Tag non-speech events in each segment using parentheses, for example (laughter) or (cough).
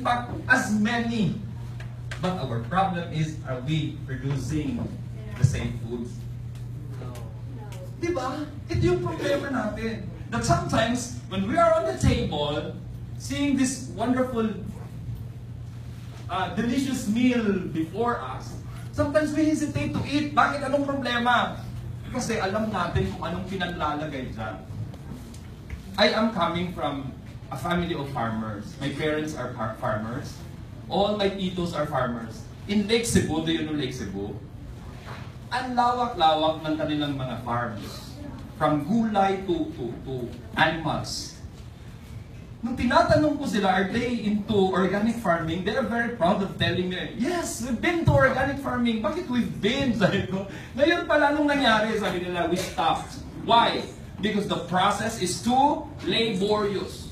In fact, as many. But our problem is, are we producing the same foods? Di ba? Ito yung problema natin. That sometimes, when we are on the table, seeing this wonderful, uh, delicious meal before us, sometimes we hesitate to eat. Bakit? Anong problema? Kasi alam natin kung anong pinaglalagay dyan. I am coming from a family of farmers. My parents are far- farmers. All my titos are farmers. In Lake Cebu, do you know Lake Cebu? Ang lawak-lawak ng kanilang mga farms. From gulay to, to, to animals. Nung tinatanong ko sila, are they into organic farming? They are very proud of telling me, yes, we've been to organic farming. Bakit we've been? (laughs) Sabi ko. Ngayon pala nung nangyari, sabi nila, we stopped. Why? Because the process is too laborious.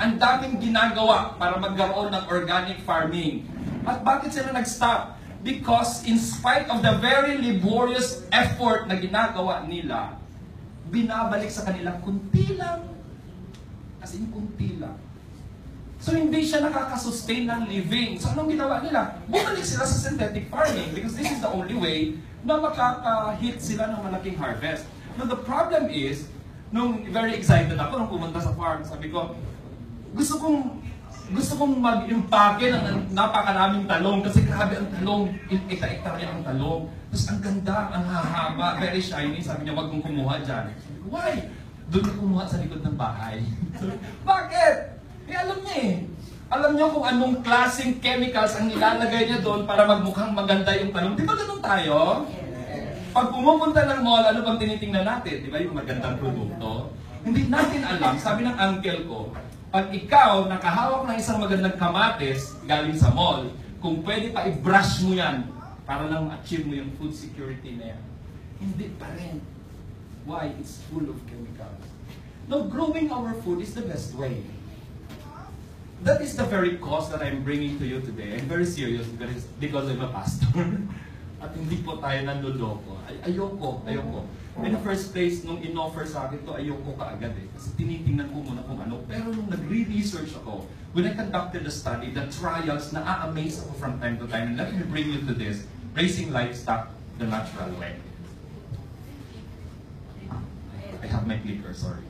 Ang daming ginagawa para magkaroon ng organic farming. At bakit sila nag-stop? Because in spite of the very laborious effort na ginagawa nila, binabalik sa kanila kunti lang. As in, kunti lang. So hindi siya nakakasustain ng living. So anong ginawa nila? Bumalik sila sa synthetic farming because this is the only way na makaka-hit sila ng malaking harvest. Now the problem is, nung very excited ako nung pumunta sa farm, sabi ko, gusto kong gusto kong mag-impake ng napakaraming talong kasi grabe ang talong, ita-hektarya ang talong. Tapos ang ganda, ang hahaba, very shiny. Sabi niya, wag mong kumuha dyan. Why? Doon ka kumuha sa likod ng bahay. (laughs) Bakit? Eh alam niya eh. Alam niyo kung anong klaseng chemicals ang nilalagay niya doon para magmukhang maganda yung talong. Di ba ganun tayo? Pag pumupunta ng mall, ano bang tinitingnan natin? Di ba yung magandang produkto? Hindi natin alam, sabi ng uncle ko, pag ikaw nakahawak ng isang magandang kamates galing sa mall, kung pwede pa i-brush mo yan para lang achieve mo yung food security na yan. Hindi pa rin. Why? It's full of chemicals. Now, growing our food is the best way. That is the very cause that I'm bringing to you today. I'm very serious because, I'm a pastor. (laughs) At hindi po tayo nanloloko. Ay, ayoko, ayoko. In the first place, nung in-offer sa akin to, ayoko kaagad eh. Kasi tinitingnan ko muna kung ano. Pero nung nagre-research ako, when I conducted the study, the trials, na-amaze ako from time to time. And let me bring you to this, raising livestock the natural way. I have my clicker, sorry.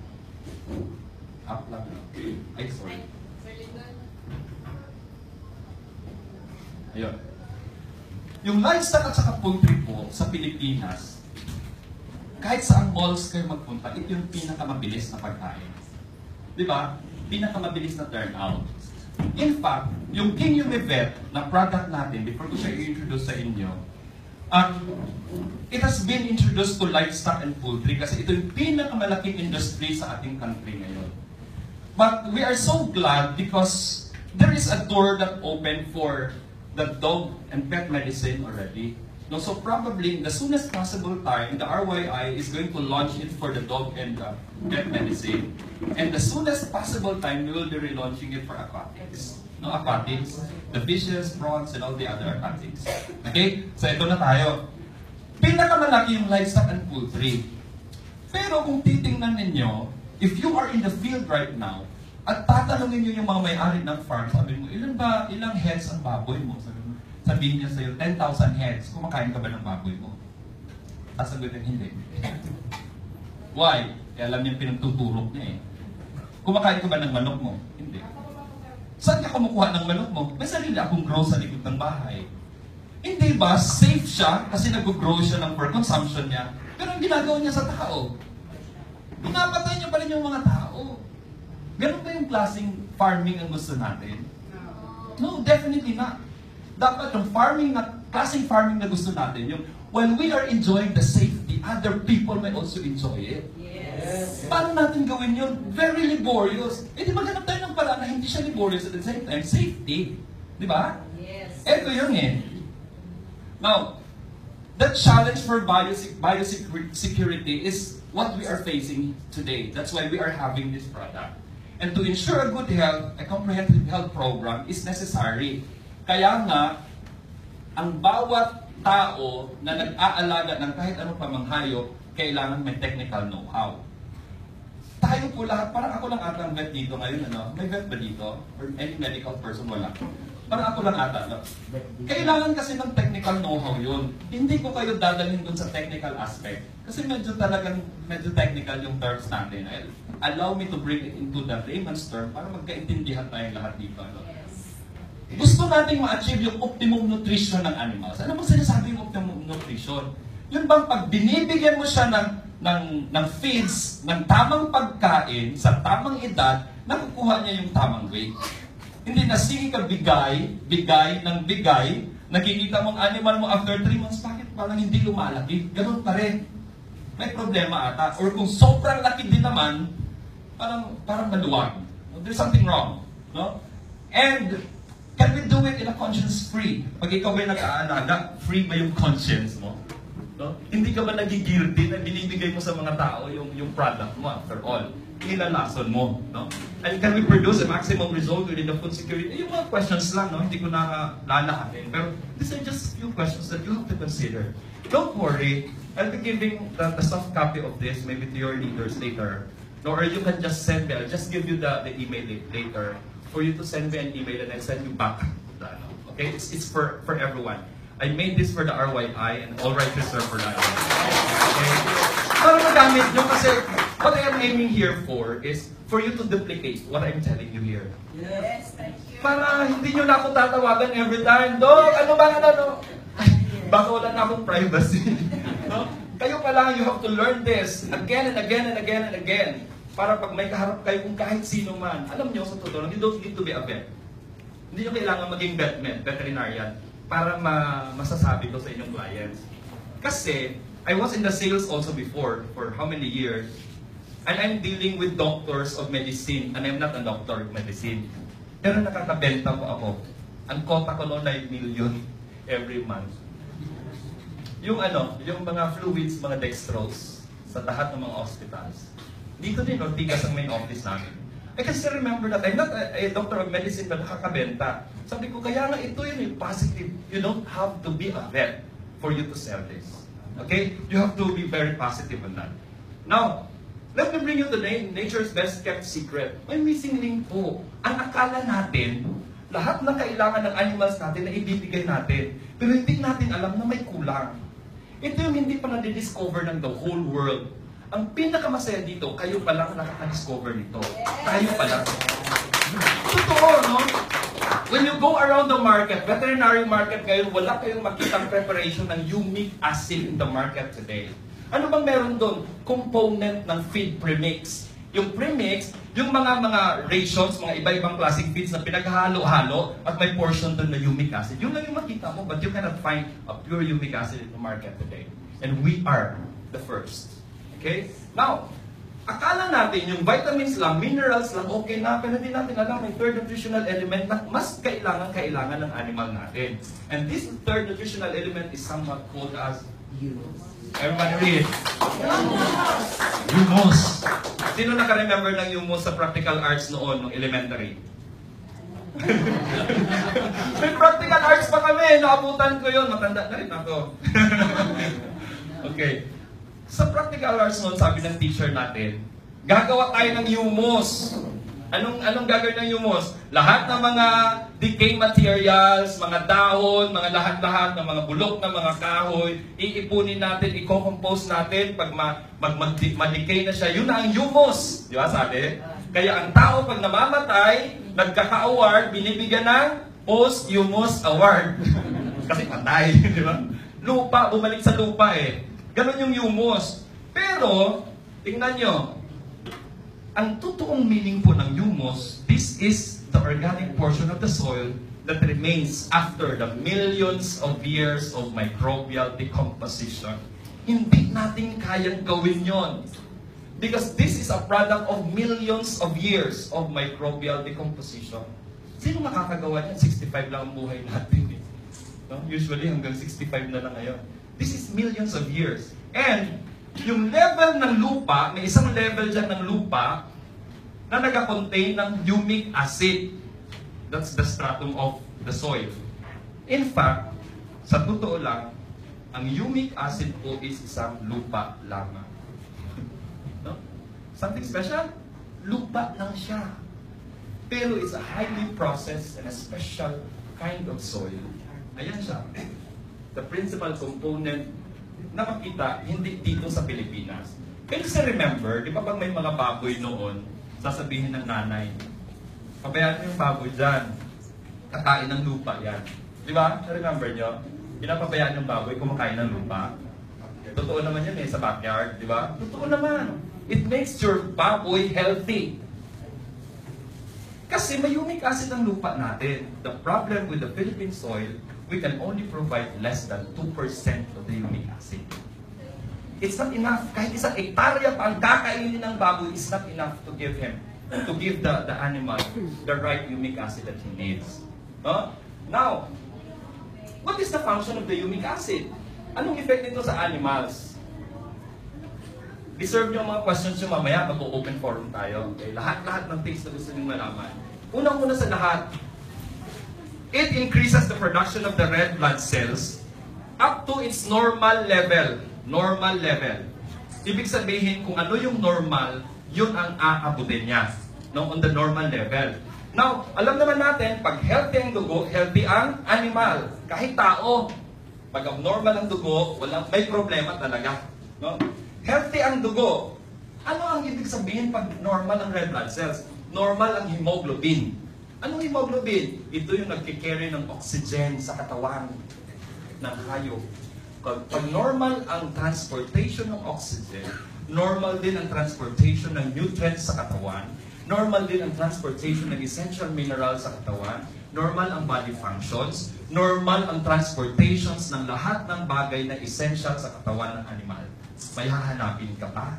Up lang. Ay, sorry. Ayun. Yung livestock at saka poultry po sa Pilipinas, kahit saang malls kayo magpunta, ito yung pinakamabilis na pagkain. Di ba? Pinakamabilis na turnout. In fact, yung King Univet na product natin, before ko siya i-introduce sa inyo, um, it has been introduced to livestock and poultry kasi ito yung pinakamalaking industry sa ating country ngayon. But we are so glad because there is a door that opened for the dog and pet medicine already. No, so probably in the soonest possible time, the RYI is going to launch it for the dog and the pet medicine. And the soonest possible time, we will be relaunching it for aquatics. No, aquatics, the fishes, prawns, and all the other aquatics. Okay? So ito na tayo. Pinakamalaki yung livestock and poultry. Pero kung titingnan ninyo, if you are in the field right now, at tatanungin niyo yung mga may-ari ng farm, sabi mo, ilan ba, ilang heads ang baboy mo? Sabi mo, sabihin niya sa'yo, 10,000 heads. Kumakain ka ba ng baboy mo? Sasagutin, hindi. (laughs) Why? Eh, alam niya pinagtuturok niya eh. Kumakain ka ba ng manok mo? Hindi. Saan ka kumukuha ng manok mo? May sarili akong grow sa likod ng bahay. Hindi ba safe siya kasi nag-grow siya ng for consumption niya? Pero ang ginagawa niya sa tao, pinapatay niya pa rin yung mga tao. Ganun ba yung klaseng farming ang gusto natin? No, definitely not. Dapat yung farming na, klaseng farming na gusto natin, yung when we are enjoying the safety, other people may also enjoy it. Yes. Paano natin gawin yun? Very laborious. Eh di maghanap tayo ng paraan na hindi siya laborious at the same time, safety. Di ba? Yes. Ito yun eh. Now, the challenge for biosec- biosecurity is what we are facing today. That's why we are having this product. And to ensure good health, a comprehensive health program is necessary. Kaya nga, ang bawat tao na nag-aalaga ng kahit anong pamanghayop, kailangan may technical know-how. tayo po lahat, parang ako lang ata ang vet dito ngayon, ano? May vet ba dito? Or any medical person, wala. Parang ako lang ata, no? Kailangan kasi ng technical know-how yun. Hindi ko kayo dadalhin dun sa technical aspect. Kasi medyo talagang, medyo technical yung terms natin. I'll- Allow me to bring it into the layman's term para magkaintindihan tayong lahat dito. Ano? Gusto nating ma-achieve yung optimum nutrition ng animals. Ano bang sinasabi yung optimum nutrition? Yun bang pag binibigyan mo siya ng, ng, ng feeds, ng tamang pagkain, sa tamang edad, nakukuha niya yung tamang weight. Hindi na sige ka bigay, bigay ng bigay, nakikita mong animal mo after 3 months, bakit parang hindi lumalaki? Ganun pa rin. May problema ata. Or kung sobrang laki din naman, parang parang maluwag. There's something wrong. No? And can we do it in a conscience-free? Pag ikaw ba'y nag-aalaga, free ba yung conscience mo? No? Hindi ka ba nagigilty na binibigay mo sa mga tao yung, yung product mo after all? Ilalason mo. No? And can we produce a maximum result within the food security? Yung mga questions lang, no? hindi ko na lalahanin. Pero these are just few questions that you have to consider. Don't worry. I'll be giving the, the soft copy of this maybe to your leaders later. No, or you can just send me. I'll just give you the, the email later for you to send me an email and I'll send you back. Okay? It's, it's for, for everyone. I made this for the RYI and all rights reserved for that. Okay? Para magamit nyo kasi what I am aiming here for is for you to duplicate what I'm telling you here. Yes, thank you. Para hindi nyo na ako tatawagan every time. Dok, ano ba ano? ano? Baka wala na akong privacy. (laughs) no? Kayo pa lang, you have to learn this again and again and again and again. Para pag may kaharap kayo kung kahit sino man, alam nyo sa totoo, you don't need to be a vet. Hindi nyo kailangan maging vetman, veterinarian, para ma masasabi ko sa inyong clients. Kasi, I was in the sales also before, for how many years, and I'm dealing with doctors of medicine, and I'm not a doctor of medicine. Pero nakakabenta po ako. Ang kota ko noon ay million every month. Yung ano, yung mga fluids, mga dextrose, sa lahat ng mga hospitals. Dito din, Ortigas ang main office namin. I can still remember that I'm not a, a doctor of medicine na nakakabenta. Sabi ko, kaya nga ito yun, yung positive. You don't have to be a vet for you to sell this. Okay? You have to be very positive on that. Now, let me bring you the nature's best kept secret. May missing link po. Ang akala natin, lahat ng kailangan ng animals natin na ibibigay natin. Pero hindi natin alam na may kulang. Ito yung hindi pa na-discover ng the whole world. Ang pinakamasaya dito, kayo pa lang nakaka-discover nito. Tayo pa lang. Totoo, no? When you go around the market, veterinary market ngayon, wala kayong makitang preparation ng humic acid in the market today. Ano bang meron doon? Component ng feed premix. Yung premix, yung mga mga rations, mga iba-ibang klaseng feeds na pinaghalo-halo at may portion doon na humic acid. Yun lang yung makita mo, but you cannot find a pure humic acid in the market today. And we are the first. Okay? Now, akala natin yung vitamins lang, minerals lang, okay na, pero hindi natin alam may third nutritional element na mas kailangan-kailangan ng animal natin. And this third nutritional element is somewhat called as Everybody read. Humus. Sino naka-remember ng humus sa practical arts noon, nung elementary? (laughs) May practical arts pa kami. Naabutan ko yun. Matanda na rin ako. (laughs) okay. Sa practical arts noon, sabi ng teacher natin, gagawa tayo ng humus. Anong anong gagawin ng humus? Lahat ng mga decay materials, mga dahon, mga lahat-lahat ng mga bulok ng mga kahoy, iipunin natin, i-compose natin pag ma, mag, mag, ma-decay na siya. Yun ang humus. Di ba sabi? Kaya ang tao pag namamatay, nagkaka-award, binibigyan ng post-humus award. (laughs) Kasi patay, (laughs) di ba? Lupa, bumalik sa lupa eh. Ganon yung humus. Pero, tingnan nyo, ang totoong meaning po ng humus, this is the organic portion of the soil that remains after the millions of years of microbial decomposition. Hindi natin kayang gawin yon. Because this is a product of millions of years of microbial decomposition. Sino makakagawa niyan? 65 lang ang buhay natin. eh. No? Usually hanggang 65 na lang ngayon. This is millions of years. And yung level ng lupa, may isang level dyan ng lupa na nag-contain ng humic acid. That's the stratum of the soil. In fact, sa totoo lang, ang humic acid po is isang lupa lamang. (laughs) No? Something special? Lupa lang siya. Pero it's a highly processed and a special kind of soil. Ayan siya. The principal component na makita hindi dito sa Pilipinas. Can you remember, di ba pag may mga baboy noon, sasabihin ng nanay, pabayaan mo yung baboy dyan. Kakain ng lupa yan. Di ba? Remember nyo? Pinapabayaan yung baboy kumakain ng lupa. Totoo naman yan eh, sa backyard, di ba? Totoo naman. It makes your baboy healthy. Kasi may unique acid ang lupa natin. The problem with the Philippine soil, we can only provide less than 2% of the unique acid. It's not enough. Kahit isang hektarya pa ang kakainin ng baboy is not enough to give him, to give the, the animal the right humic acid that he needs. No? Now, what is the function of the humic acid? Anong effect nito sa animals? Deserve nyo ang mga questions nyo mamaya pag open forum tayo. Okay? Lahat-lahat ng things na gusto nyo malaman. Unang-una sa lahat, it increases the production of the red blood cells up to its normal level. Normal level. Ibig sabihin, kung ano yung normal, yun ang aabutin niya. No? On the normal level. Now, alam naman natin, pag healthy ang dugo, healthy ang animal. Kahit tao, pag abnormal ang dugo, walang, may problema talaga. No? Healthy ang dugo. Ano ang ibig sabihin pag normal ang red blood cells? Normal ang hemoglobin. Anong hemoglobin? Ito yung nagkikarry ng oxygen sa katawan ng hayop. Pag normal ang transportation ng oxygen, normal din ang transportation ng nutrients sa katawan, normal din ang transportation ng essential minerals sa katawan, normal ang body functions, normal ang transportations ng lahat ng bagay na essential sa katawan ng animal. May hahanapin ka pa?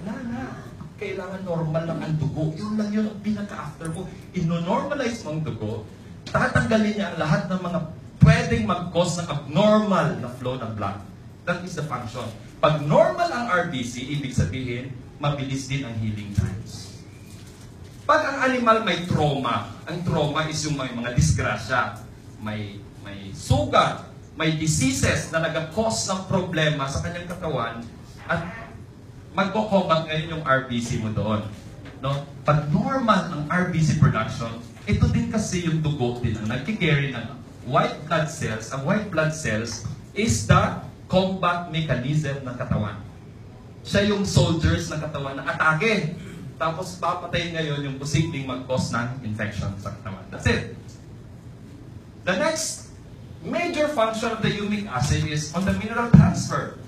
Wala na. Kailangan normal lang ang dugo. Yun lang yun ang pinaka-after mo. Ino-normalize mo ang dugo, tatanggalin niya ang lahat ng mga pwedeng mag-cause ng abnormal na flow ng blood. That is the function. Pag normal ang RBC, ibig sabihin, mabilis din ang healing times. Pag ang animal may trauma, ang trauma is yung may mga disgrasya, may, may sugat, may diseases na nag-cause ng problema sa kanyang katawan, at magko-combat ngayon yung RBC mo doon. No? Pag normal ang RBC production, ito din kasi yung dugo din ang nagkikarry ng white blood cells. Ang white blood cells is the combat mechanism ng katawan. Siya yung soldiers ng katawan na atake. Tapos papatayin ngayon yung posibleng mag-cause ng infection sa katawan. That's it. The next major function of the humic acid is on the mineral transfer.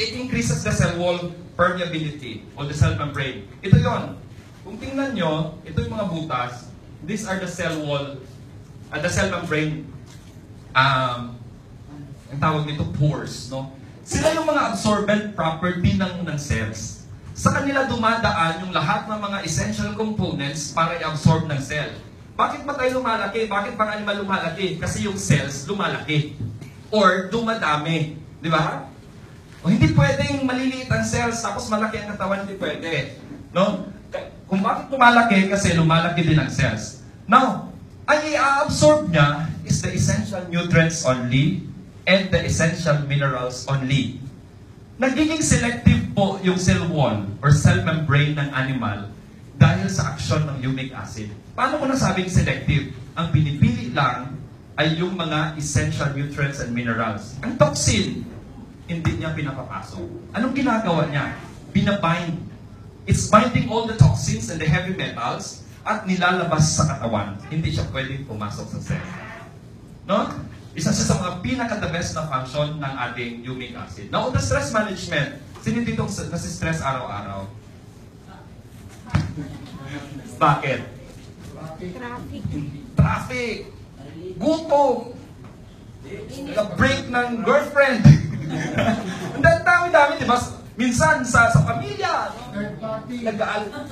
It increases the cell wall permeability o the cell membrane. Ito yon. Kung tingnan nyo, ito yung mga butas. These are the cell wall, uh, the cell membrane, um, ang tawag nito pores, no? Sila yung mga absorbent property ng, ng cells. Sa kanila dumadaan yung lahat ng mga essential components para i-absorb ng cell. Bakit ba tayo lumalaki? Bakit pang animal lumalaki? Kasi yung cells lumalaki. Or dumadami. Di ba? O hindi pwedeng maliliit ang cells tapos malaki ang katawan, hindi pwede. No? Kung bakit lumalaki? Kasi lumalaki din ang cells. Now, ang i-absorb niya is the essential nutrients only and the essential minerals only. Nagiging selective po yung cell wall or cell membrane ng animal dahil sa aksyon ng humic acid. Paano ko nasabing selective? Ang pinipili lang ay yung mga essential nutrients and minerals. Ang toxin, hindi niya pinapapasok. Anong ginagawa niya? Binabind. It's binding all the toxins and the heavy metals at nilalabas sa katawan. Hindi siya pwedeng pumasok sa cell. No? Isa siya sa mga pinaka-the best na function ng ating humic acid. Now, the stress management, sino dito nasi-stress araw-araw? Bakit? Traffic. Traffic! Gutom! Nag-break ng girlfriend! Ang dami-dami, di ba? Minsan sa sa pamilya, Third party. nag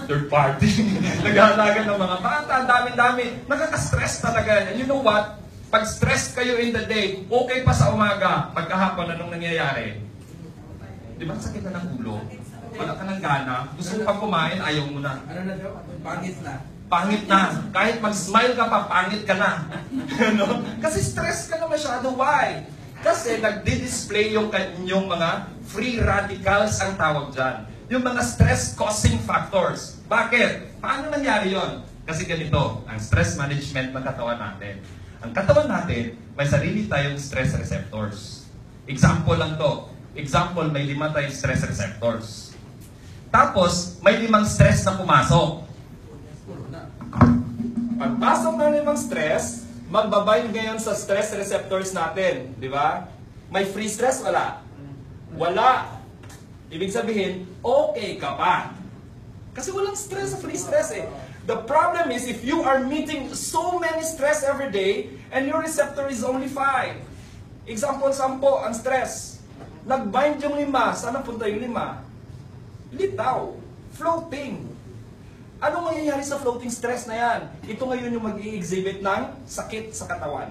third party, (laughs) nag-aalaga ng mga bata, ang dami-dami. Nakaka-stress talaga. And you know what? Pag stress kayo in the day, okay pa sa umaga, pagkahapon, anong nangyayari? Di ba sakit na ng ulo? Wala ka ng gana, gusto mo pa kumain, ayaw mo na. Ano na daw? Pangit na. Pangit na. Kahit mag-smile ka pa, pangit ka na. (laughs) no? Kasi stress ka na masyado. Why? Kasi nagdi-display yung kanyang mga free radicals ang tawag dyan. yung mga stress-causing factors. Bakit? Paano nangyari yon? Kasi ganito, ang stress management ng katawan natin. Ang katawan natin, may sarili tayong stress receptors. Example lang to. Example, may lima tayong stress receptors. Tapos, may limang stress na pumasok. Pagpasok ng limang stress, magbabind ngayon sa stress receptors natin. Di ba? May free stress, wala. Wala. Ibig sabihin, okay ka pa. Kasi walang stress sa free stress eh. The problem is if you are meeting so many stress every day and your receptor is only 5. Example, 10 ang stress. Nag-bind yung lima. Saan napunta yung lima? Litaw. Floating. Ano mangyayari sa floating stress na yan? Ito ngayon yung mag exhibit ng sakit sa katawan.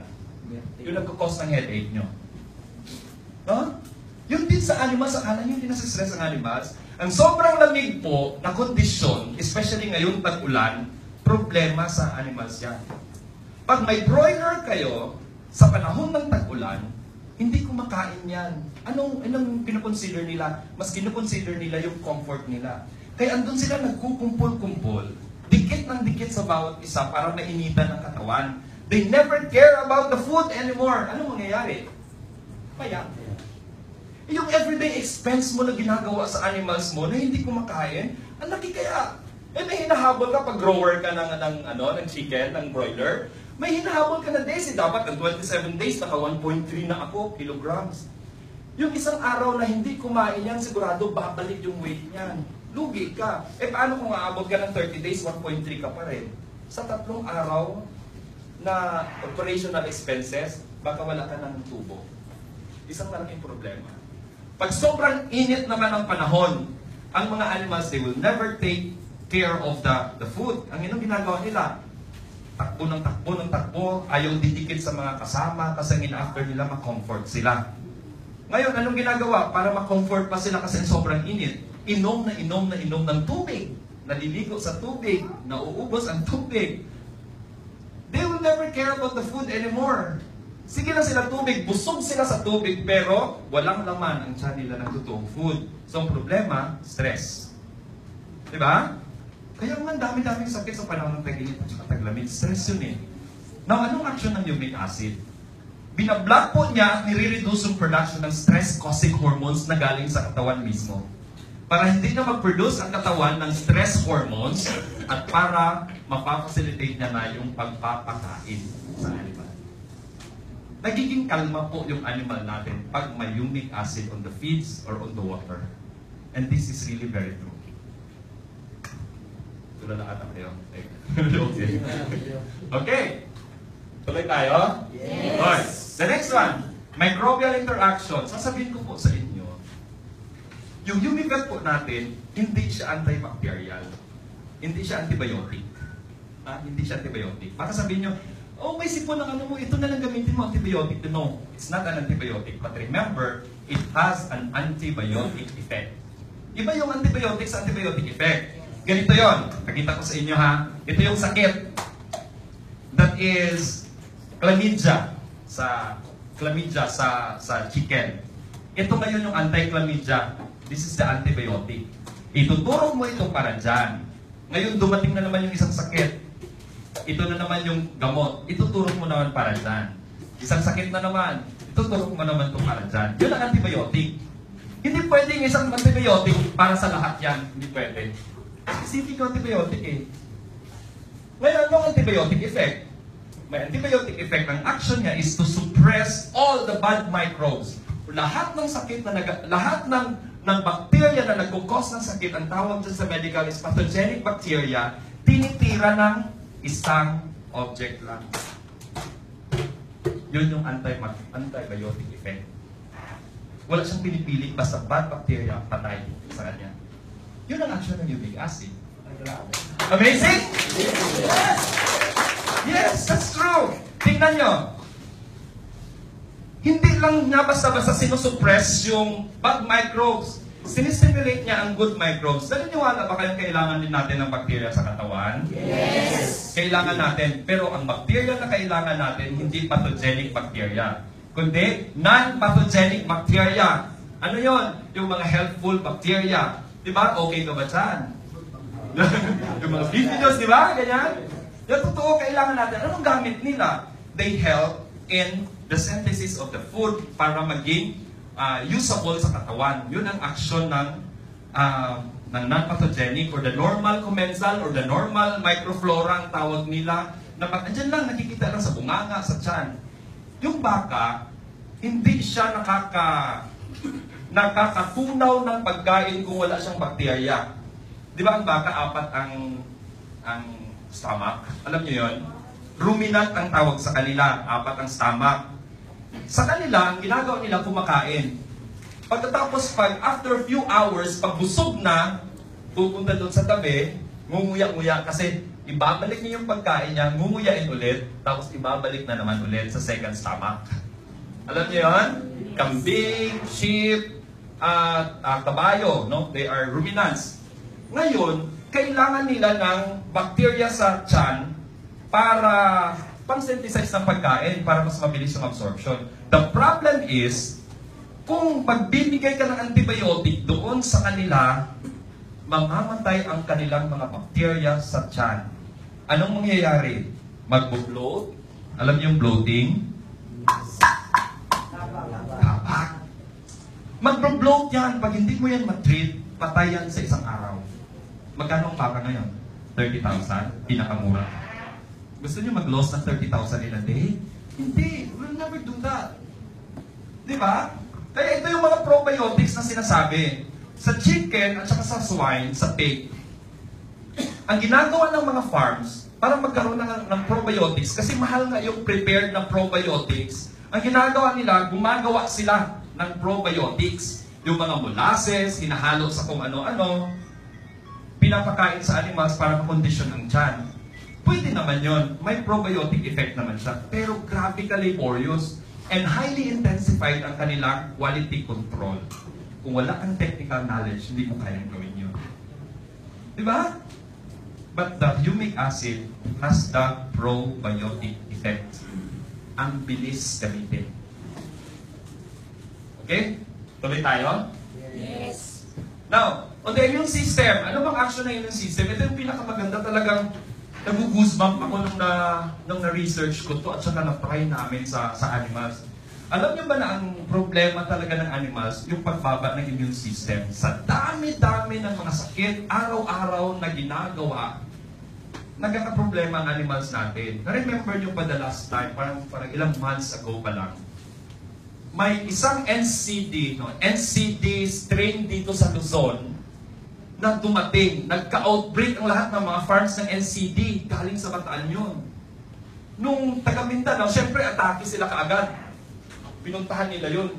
Yung nagkakos ng headache nyo. No? Yung din sa animals, akala nyo hindi nasa-stress ang animals. Ang sobrang lamig po na kondisyon, especially ngayon tag-ulan, problema sa animals yan. Pag may broiler kayo, sa panahon ng tag-ulan, hindi kumakain yan. Anong, anong pinakonsider nila? Mas kinoconsider nila yung comfort nila. Kaya andun sila nagkukumpul-kumpul, dikit ng dikit sa bawat isa para mainitan ng katawan. They never care about the food anymore. Anong mangyayari? Payat. Yung everyday expense mo na ginagawa sa animals mo na hindi kumakain, ang laki kaya. Eh may hinahabol ka pag grower ka ng, ng, ano, ng chicken, ng broiler. May hinahabol ka na days. Eh, dapat ang 27 days, naka 1.3 na ako, kilograms. Yung isang araw na hindi kumain yan, sigurado babalik yung weight niyan. Lugi ka. Eh paano kung aabot ka ng 30 days, 1.3 ka pa rin? Sa tatlong araw na operational expenses, baka wala ka ng tubo. Isang malaking problema. Pag sobrang init naman ang panahon, ang mga animals, they will never take care of the, the food. Ang inong ginagawa nila, takbo ng takbo ng takbo, ayaw didikit sa mga kasama kasi ang ina-after nila ma-comfort sila. Ngayon, anong ginagawa? Para ma-comfort pa sila kasi sobrang init. Inom na inom na inom ng tubig. Naliligo sa tubig. Nauubos ang tubig. They will never care about the food anymore. Sige lang sila tubig, busog sila sa tubig, pero walang laman ang tiyan nila ng totoong food. So ang problema, stress. Di ba? Kaya nga dami-daming sakit sa panahon ng tag-init at saka taglamig. Stress yun eh. Now, anong action ng uric acid? Binablock po niya nire-reduce yung production ng stress-causing hormones na galing sa katawan mismo. Para hindi na mag-produce ang katawan ng stress hormones at para mapapacilitate niya na yung pagpapakain sa animal. Nagiging kalma po yung animal natin pag may humic acid on the feeds or on the water. And this is really very true. Tulala ata kayo. okay. (laughs) okay. Tuloy tayo? Yes. Alright. The next one, microbial interaction. Sasabihin ko po sa inyo, yung Humivet po natin, hindi siya antibacterial. Hindi siya antibiotic. Ah, hindi siya antibiotic. Baka sabihin nyo, oh, may sipon ng ano mo, ito na lang gamitin mo, antibiotic. No, it's not an antibiotic. But remember, it has an antibiotic effect. Iba yung antibiotic sa antibiotic effect. Ganito yon. Nakita ko sa inyo ha. Ito yung sakit. That is chlamydia sa chlamydia sa sa chicken. Ito ngayon yung anti-chlamydia. This is the antibiotic. Ituturo mo ito para dyan. Ngayon dumating na naman yung isang sakit. Ito na naman yung gamot. Ituturo mo naman para dyan. Isang sakit na naman. Ituturo mo naman ito para dyan. Yun ang antibiotic. Hindi pwedeng isang antibiotic para sa lahat yan. Hindi pwede. Specific antibiotic eh. Ngayon, anong antibiotic effect? May antibiotic effect. Ang action niya is to suppress all the bad microbes. Lahat ng sakit na nag, lahat ng ng bacteria na nagkukos ng sakit, ang tawag dyan sa medical is pathogenic bacteria, tinitira ng isang object lang. Yun yung anti antibiotic effect. Wala siyang pinipili, basta bad bacteria, patay sa kanya. Yun ang action ng uric acid. Amazing? Yes! Yes, that's true. Tingnan nyo. Hindi lang niya basta-basta sinusuppress yung bad microbes. Sinistimulate niya ang good microbes. Naniniwala ba kayong kailangan din natin ng bacteria sa katawan? Yes! Kailangan natin. Pero ang bacteria na kailangan natin, hindi pathogenic bacteria. Kundi non-pathogenic bacteria. Ano yon? Yung mga helpful bacteria. Di ba? Okay ka ba dyan? (laughs) yung mga beef videos, di ba? Ganyan. Yung totoo, kailangan natin. Anong gamit nila? They help in the synthesis of the food para maging ah, usable sa katawan. Yun ang action ng ah, ng non-pathogenic or the normal commensal or the normal microflora ang tawag nila na pag andyan lang, nakikita lang sa bunganga, sa tiyan. Yung baka, hindi siya nakaka nakakatunaw ng pagkain kung wala siyang bakterya. Di ba ang baka apat ang ang stomach? Alam niyo yon? Ruminant ang tawag sa kanila, apat ang stomach. Sa kanila, ang ginagawa nila kumakain. Pagkatapos pag after few hours, pag busog na, pupunta doon sa tabi, ngunguya-nguya kasi ibabalik niya yung pagkain niya, ngunguyain ulit, tapos ibabalik na naman ulit sa second stomach. Alam niyo yon? Kambing, sheep, at ah, kabayo, no? They are ruminants. Ngayon, kailangan nila ng bacteria sa tiyan para pang-synthesize ng pagkain para mas mabilis yung absorption. The problem is, kung magbibigay ka ng antibiotic doon sa kanila, mamamatay ang kanilang mga bacteria sa tiyan. Anong mangyayari? Magbo-bloat? Alam niyo yung bloating? Tapak. Magbo-bloat yan. Pag hindi mo yan matreat, patay yan sa isang araw. Magkano ang paka ngayon? 30,000? Pinakamura. Gusto niyo mag-loss ng 30,000 in a day? Hindi. We'll never do that. Di ba? Kaya ito yung mga probiotics na sinasabi. Sa chicken at saka sa swine, sa pig, ang ginagawa ng mga farms para magkaroon ng, ng probiotics, kasi mahal nga yung prepared na probiotics, ang ginagawa nila, gumagawa sila ng probiotics. Yung mga molasses, hinahalo sa kung ano-ano, pinapakain sa animals para makondisyon ang tiyan. Pwede naman yon, may probiotic effect naman siya, pero graphically laborious and highly intensified ang kanilang quality control. Kung wala kang technical knowledge, hindi mo kayang gawin yun. Di ba? But the humic acid has the probiotic effect. Ang bilis gamitin. Okay? Tuloy tayo? Yes. Now, on the immune system, ano bang action ng immune system? Ito yung pinakamaganda talagang nag-goosebump ako nung na, nung na-research ko to at saka na-try namin sa, sa animals. Alam niyo ba na ang problema talaga ng animals, yung pagbaba ng immune system, sa dami-dami ng mga sakit, araw-araw na ginagawa, nagkakaproblema ang animals natin. Na-remember niyo pa the last time, parang, parang ilang months ago pa lang, may isang NCD, no, NCD strain dito sa Luzon na dumating. Nagka-outbreak ang lahat ng mga farms ng NCD galing sa Bataan yun. Nung taga Mindanao, syempre atake sila kaagad. Pinuntahan nila yun.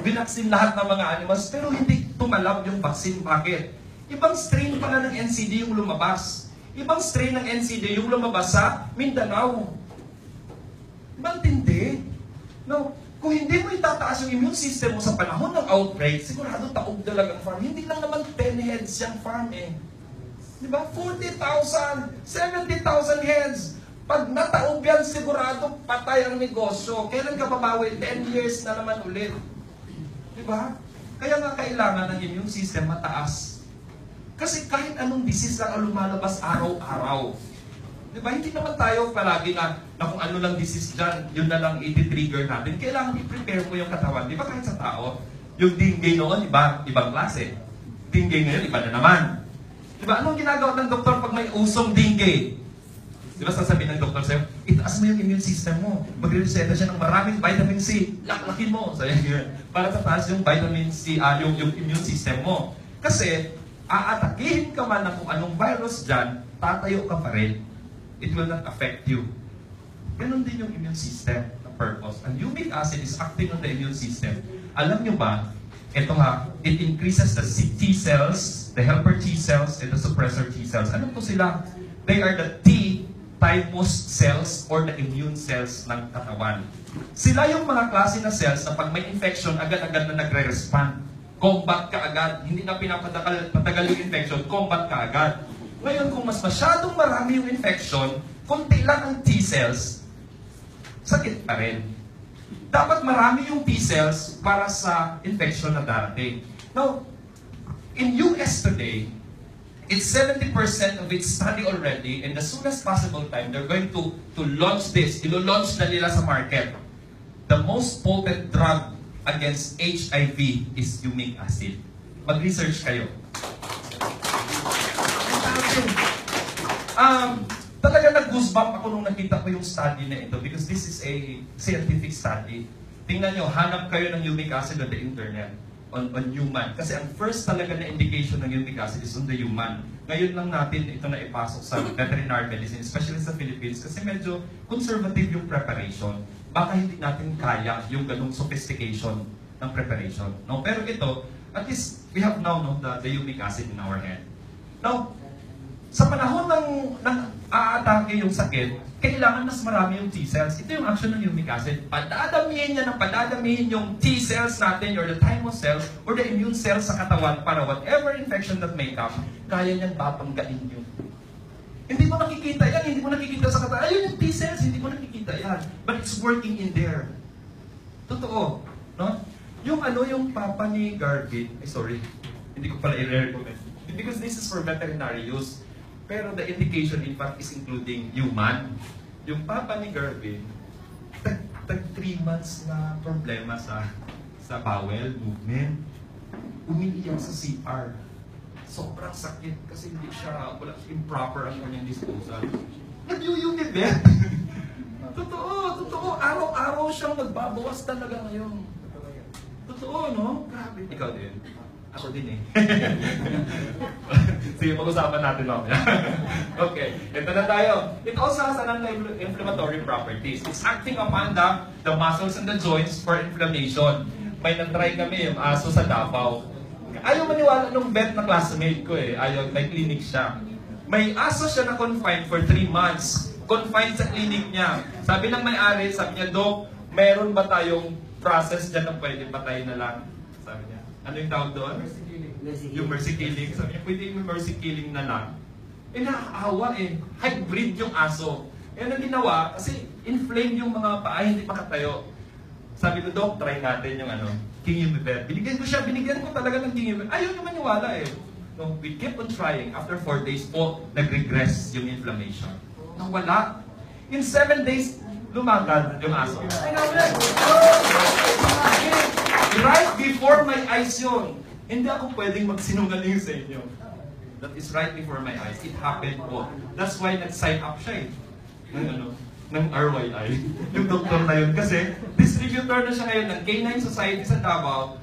Binaksin lahat ng mga animals, pero hindi tumalab yung vaccine. Bakit? Ibang strain pala ng NCD yung lumabas. Ibang strain ng NCD yung lumabas sa Mindanao. Ibang tindi. No, kung hindi mo itataas yung immune system mo sa panahon ng outbreak, sigurado taog talaga ang farm. Hindi lang naman 10 heads yung farm eh. Di ba? 40,000, 70,000 heads. Pag nataob yan, sigurado patay ang negosyo. Kailan ka babawi? 10 years na naman ulit. Di ba? Kaya nga kailangan ng immune system mataas. Kasi kahit anong disease lang ang lumalabas araw-araw. Di ba? Hindi naman tayo palagi na, na kung ano lang disease dyan, yun na lang iti-trigger natin. Kailangan i-prepare mo yung katawan. Di ba kahit sa tao, yung dengue noon, iba, ibang klase. Dengue ngayon, iba na naman. Di ba? Anong ginagawa ng doktor pag may usong dengue? Di ba sasabihin ng doktor sa'yo, itaas mo yung immune system mo. Magre-reseta siya ng maraming vitamin C. Laklakin mo. Sabi niya, para tataas yung vitamin C, ah, yung, yung immune system mo. Kasi, aatakihin ka man ng kung anong virus dyan, tatayo ka pa rin. It will not affect you. Ganon din yung immune system na purpose. Ang humic acid is acting on the immune system. Alam nyo ba, ito nga, it increases the T cells, the helper T cells, and the suppressor T cells. Ano to sila? They are the T typos cells or the immune cells ng katawan. Sila yung mga klase na cells na pag may infection, agad-agad na nagre-respond. Combat ka agad. Hindi na pinapatagal patagal yung infection, combat ka agad. Ngayon, kung mas masyadong marami yung infection, konti lang ang T cells, sakit pa rin. Dapat marami yung T cells para sa infection na darating. Now, In US today, it's 70% of its study already, and as soon as possible time, they're going to, to launch this. Ilo-launch na nila sa market. The most potent drug against HIV is humic acid. Mag-research kayo. Um, talaga nag-goosebump ako nung nakita ko yung study na ito because this is a scientific study. Tingnan nyo, hanap kayo ng humic acid on the internet, on, on human. Kasi ang first talaga na indication ng humic acid is on the human. Ngayon lang natin ito na ipasok sa veterinary medicine, especially sa Philippines, kasi medyo conservative yung preparation. Baka hindi natin kaya yung ganung sophistication ng preparation. No? Pero ito, at least we have now no, the, the humic acid in our hand. Now, sa panahon ng, ng aatake yung sakit, kailangan mas marami yung T-cells. Ito yung action ng humic acid. Padadamihin niya ng padadamihin yung T-cells natin or the thymus cells or the immune cells sa katawan para whatever infection that may come, kaya niyang babanggain yun. Hindi mo nakikita yan, hindi mo nakikita sa katawan. Ayun yung T-cells, hindi mo nakikita yan. But it's working in there. Totoo. No? Yung ano, yung papa ni Garvin, ay sorry, hindi ko pala i-recommend. Because this is for veterinary use. Pero the indication in fact is including human. Yung papa ni Garvin, tag, tag 3 months na problema sa sa bowel movement. Umiiyak sa CR. Sobrang sakit kasi hindi siya, wala improper ang kanyang disposal. Nag-unibet. totoo, totoo. Araw-araw siyang nagbabawas talaga ngayon. Totoo, no? Grabe. Ikaw din. Ako din eh. (laughs) Sige, pag-usapan natin mamaya. (laughs) okay, ito na tayo. It also has an anti-inflammatory properties. It's acting upon the, the muscles and the joints for inflammation. May natry kami yung aso sa Davao. Ayaw maniwala nung vet na classmate ko eh. Ayaw, may clinic siya. May aso siya na confined for 3 months. Confined sa clinic niya. Sabi ng may-ari, sabi niya, Dok, meron ba tayong process dyan na pwede patay na lang? Niya. Ano yung tawag doon? Yung mercy killing. Sabi niya, pwede yung mercy killing na lang. Eh, nakakaawa eh. Hybrid yung aso. Eh, ano ginawa? Kasi inflame yung mga paa, hindi makatayo. Sabi ko, Dok, try natin yung ano, King Umibet. Binigyan ko siya, binigyan ko talaga ng King Umibet. Ayaw naman maniwala eh. No, we kept on trying. After 4 days po, nag-regress yung inflammation. Nawala. In 7 days, lumagad yung aso. Ay, nawala. Right before my eyes yun. Hindi ako pwedeng magsinungaling sa inyo. That is right before my eyes. It happened po. That's why nag-sign up siya eh. Ng ano, ng RYI. (laughs) Yung doktor na yun. Kasi distributor na siya ngayon ng K9 Society sa Davao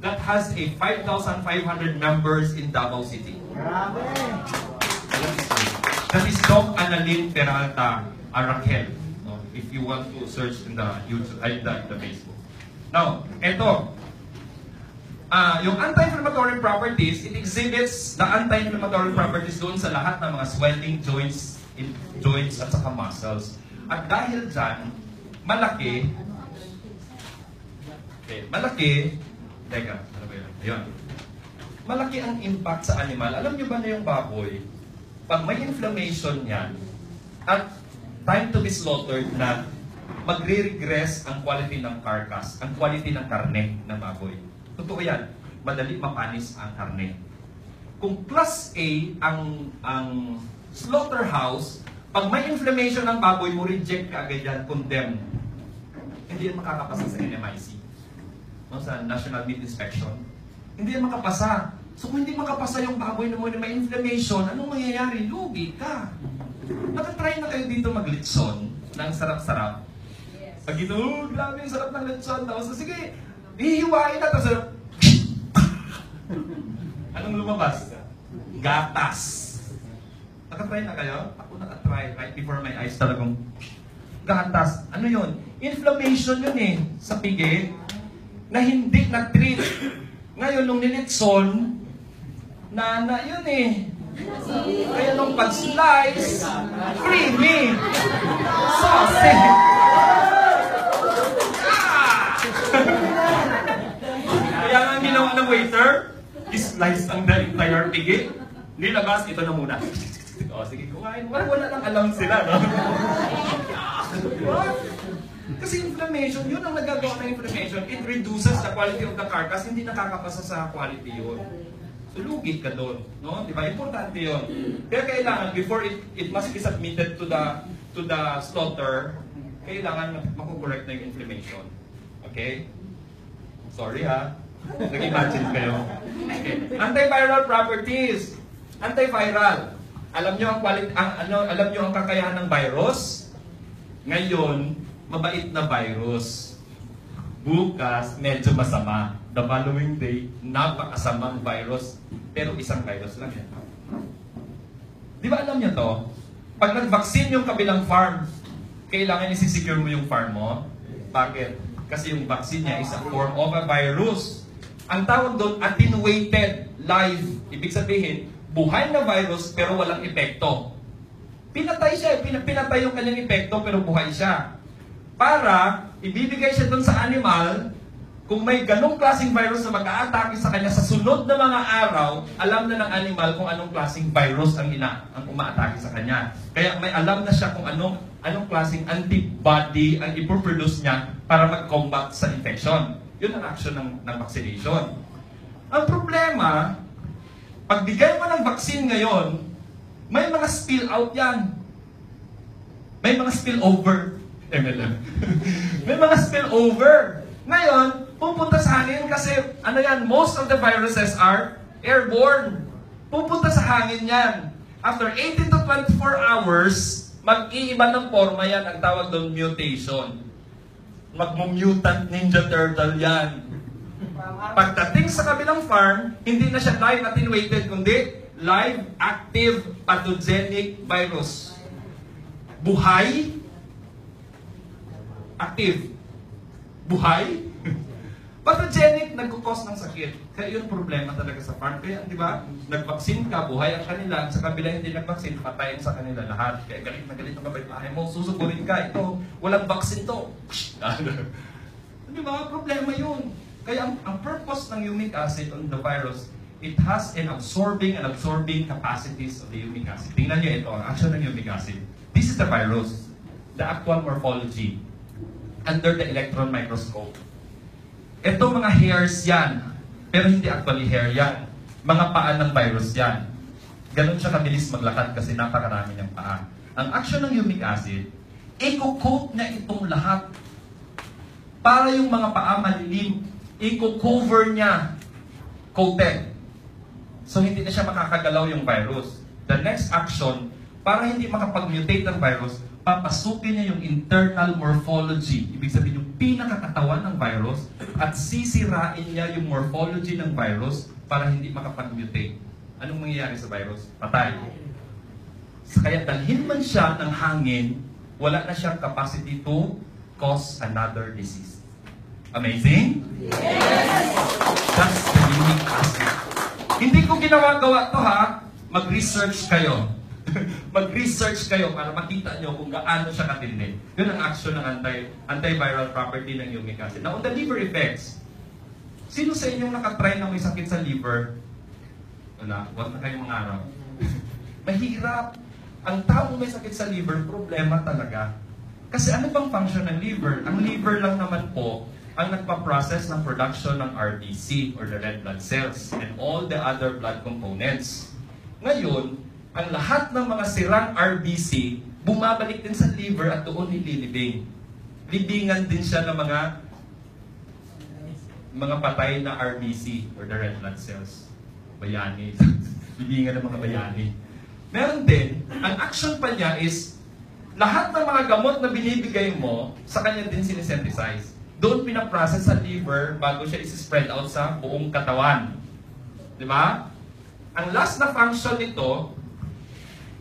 that has a 5,500 members in Davao City. Grabe! That is Doc Annalyn Peralta Arakel. No? If you want to search in the YouTube, ay, the, the Facebook. Now, ito. Ah, yung anti-inflammatory properties, it exhibits the anti-inflammatory properties doon sa lahat ng mga swelling joints, in, joints at saka muscles. At dahil dyan, malaki, okay, malaki, teka, ano ba yun? Ayun. Malaki ang impact sa animal. Alam niyo ba na yung baboy, pag may inflammation yan, at time to be slaughtered na magre-regress ang quality ng carcass, ang quality ng karne ng baboy. Totoo yan. Madali mapanis ang karne. Kung class A ang ang slaughterhouse, pag may inflammation ng baboy mo, reject ka agad yan, condemn. Hindi yan makakapasa sa NMIC. No, sa National Meat Inspection. Hindi yan makapasa. So kung hindi makapasa yung baboy mo na may inflammation, anong mangyayari? Lugi ka. Nakatry na kayo dito maglitson ng sarap-sarap. Pag ito, grabe yung sarap ng lechon. Tapos, sige, hihiwain na. Tapos, (laughs) anong lumabas? Gatas. Nakatry na kayo? Ako nakatry right before my eyes talagang gatas. Ano yun? Inflammation yun eh, sa pigi, na hindi na-treat. Ngayon, nung nilitson, na na yun eh. Kaya nung pag-slice, creamy, saucy. Kaya nga ang ginawa ng waiter, slice ang the entire pigi. Nilabas, ito na muna. O, sige, kumain. Wala, wala nang alam sila, no? Kasi inflammation, yun ang nagagawa ng inflammation. It reduces the quality of the carcass, hindi nakakapasa sa quality yun. So, lugi ka doon. No? Di ba? Importante yun. Kaya kailangan, before it, it must be submitted to the to the slaughter, kailangan makukorrect na yung inflammation. Okay? Sorry ha. Nag-imagine kayo. Okay. Antiviral properties. Antiviral. Alam niyo ang quality, ang ano, alam niyo ang kakayahan ng virus? Ngayon, mabait na virus. Bukas, medyo masama. The following day, napakasamang virus. Pero isang virus lang yan. Di ba alam niyo to? Pag nag-vaccine yung kabilang farm, kailangan isi-secure mo yung farm mo. Bakit? Kasi yung vaccine niya is a form of a virus. Ang tawag doon, attenuated live. Ibig sabihin, buhay na virus pero walang epekto. Pinatay siya, pin- pinatay yung kanyang epekto pero buhay siya. Para ibibigay siya doon sa animal, kung may ganong klaseng virus na mag-aatake sa kanya sa sunod na mga araw, alam na ng animal kung anong klaseng virus ang ina ang umaatake sa kanya. Kaya may alam na siya kung anong anong klaseng antibody ang ipoproduce niya para mag-combat sa infection. Yun ang action ng, ng vaccination. Ang problema, pagbigay mo ng vaccine ngayon, may mga spill out yan. May mga spill over. (laughs) May mga spill over. Ngayon, pupunta sa hangin kasi, ano yan, most of the viruses are airborne. Pupunta sa hangin yan. After 18 to 24 hours, mag-iiba ng forma yan. Ang tawag doon mutation. Magmumutant ninja turtle yan. Pagdating sa kabilang farm, hindi na siya live attenuated, kundi live active pathogenic virus. Buhay, active. Buhay, pathogenic, nagkukos ng sakit. Kaya yun problema talaga sa farm. Kaya, di ba, nagvaksin ka, buhay ang kanila, sa kabila hindi nagvaksin, patayin sa kanila lahat. Kaya galit na galit ang kapitbahay mo, susugurin ka, ito, walang vaksin to. (laughs) di ba, problema yun. Kaya ang, ang purpose ng humic acid on the virus, it has an absorbing and absorbing capacities of the humic acid. Tingnan niyo ito, ang action ng humic acid. This is the virus, the actual morphology, under the electron microscope. Ito mga hairs yan, pero hindi actually hair yan. Mga paa ng virus yan. Ganon siya kabilis maglakad kasi napakarami niyang paa. Ang action ng humic acid, i-coat niya itong lahat para yung mga paa malilim, i-cover niya, coated. So hindi na siya makakagalaw yung virus. The next action, para hindi makapag-mutate ang virus, papasukin niya yung internal morphology. Ibig sabihin yung pinakakatawan ng virus at sisirain niya yung morphology ng virus para hindi makapag-mutate. Anong mangyayari sa virus? Patay. Kaya dalhin man siya ng hangin, wala na siyang capacity to cause another disease. Amazing? Yes! That's the unique acid. Hindi ko ginawa-gawa to ha. Mag-research kayo. (laughs) Mag-research kayo para makita nyo kung gaano siya katindi. Yun ang action ng anti antiviral property ng humic acid. Now, on the liver effects, sino sa inyong nakatry na may sakit sa liver? Wala, huwag na kayong mangarap. (laughs) Mahirap. Ang tao may sakit sa liver, problema talaga. Kasi ano bang function ng liver? Ang liver lang naman po ang nagpa-process ng production ng RBC or the red blood cells and all the other blood components. Ngayon, ang lahat ng mga sirang RBC bumabalik din sa liver at doon nililibing. Libingan din siya ng mga mga patay na RBC or the red blood cells. Bayani. (laughs) Libingan ng mga bayani. Meron din, ang action pa niya is lahat ng mga gamot na binibigay mo, sa kanya din sinesynthesize. Doon pinaprocess sa liver bago siya isi-spread out sa buong katawan. Di ba? Ang last na function nito,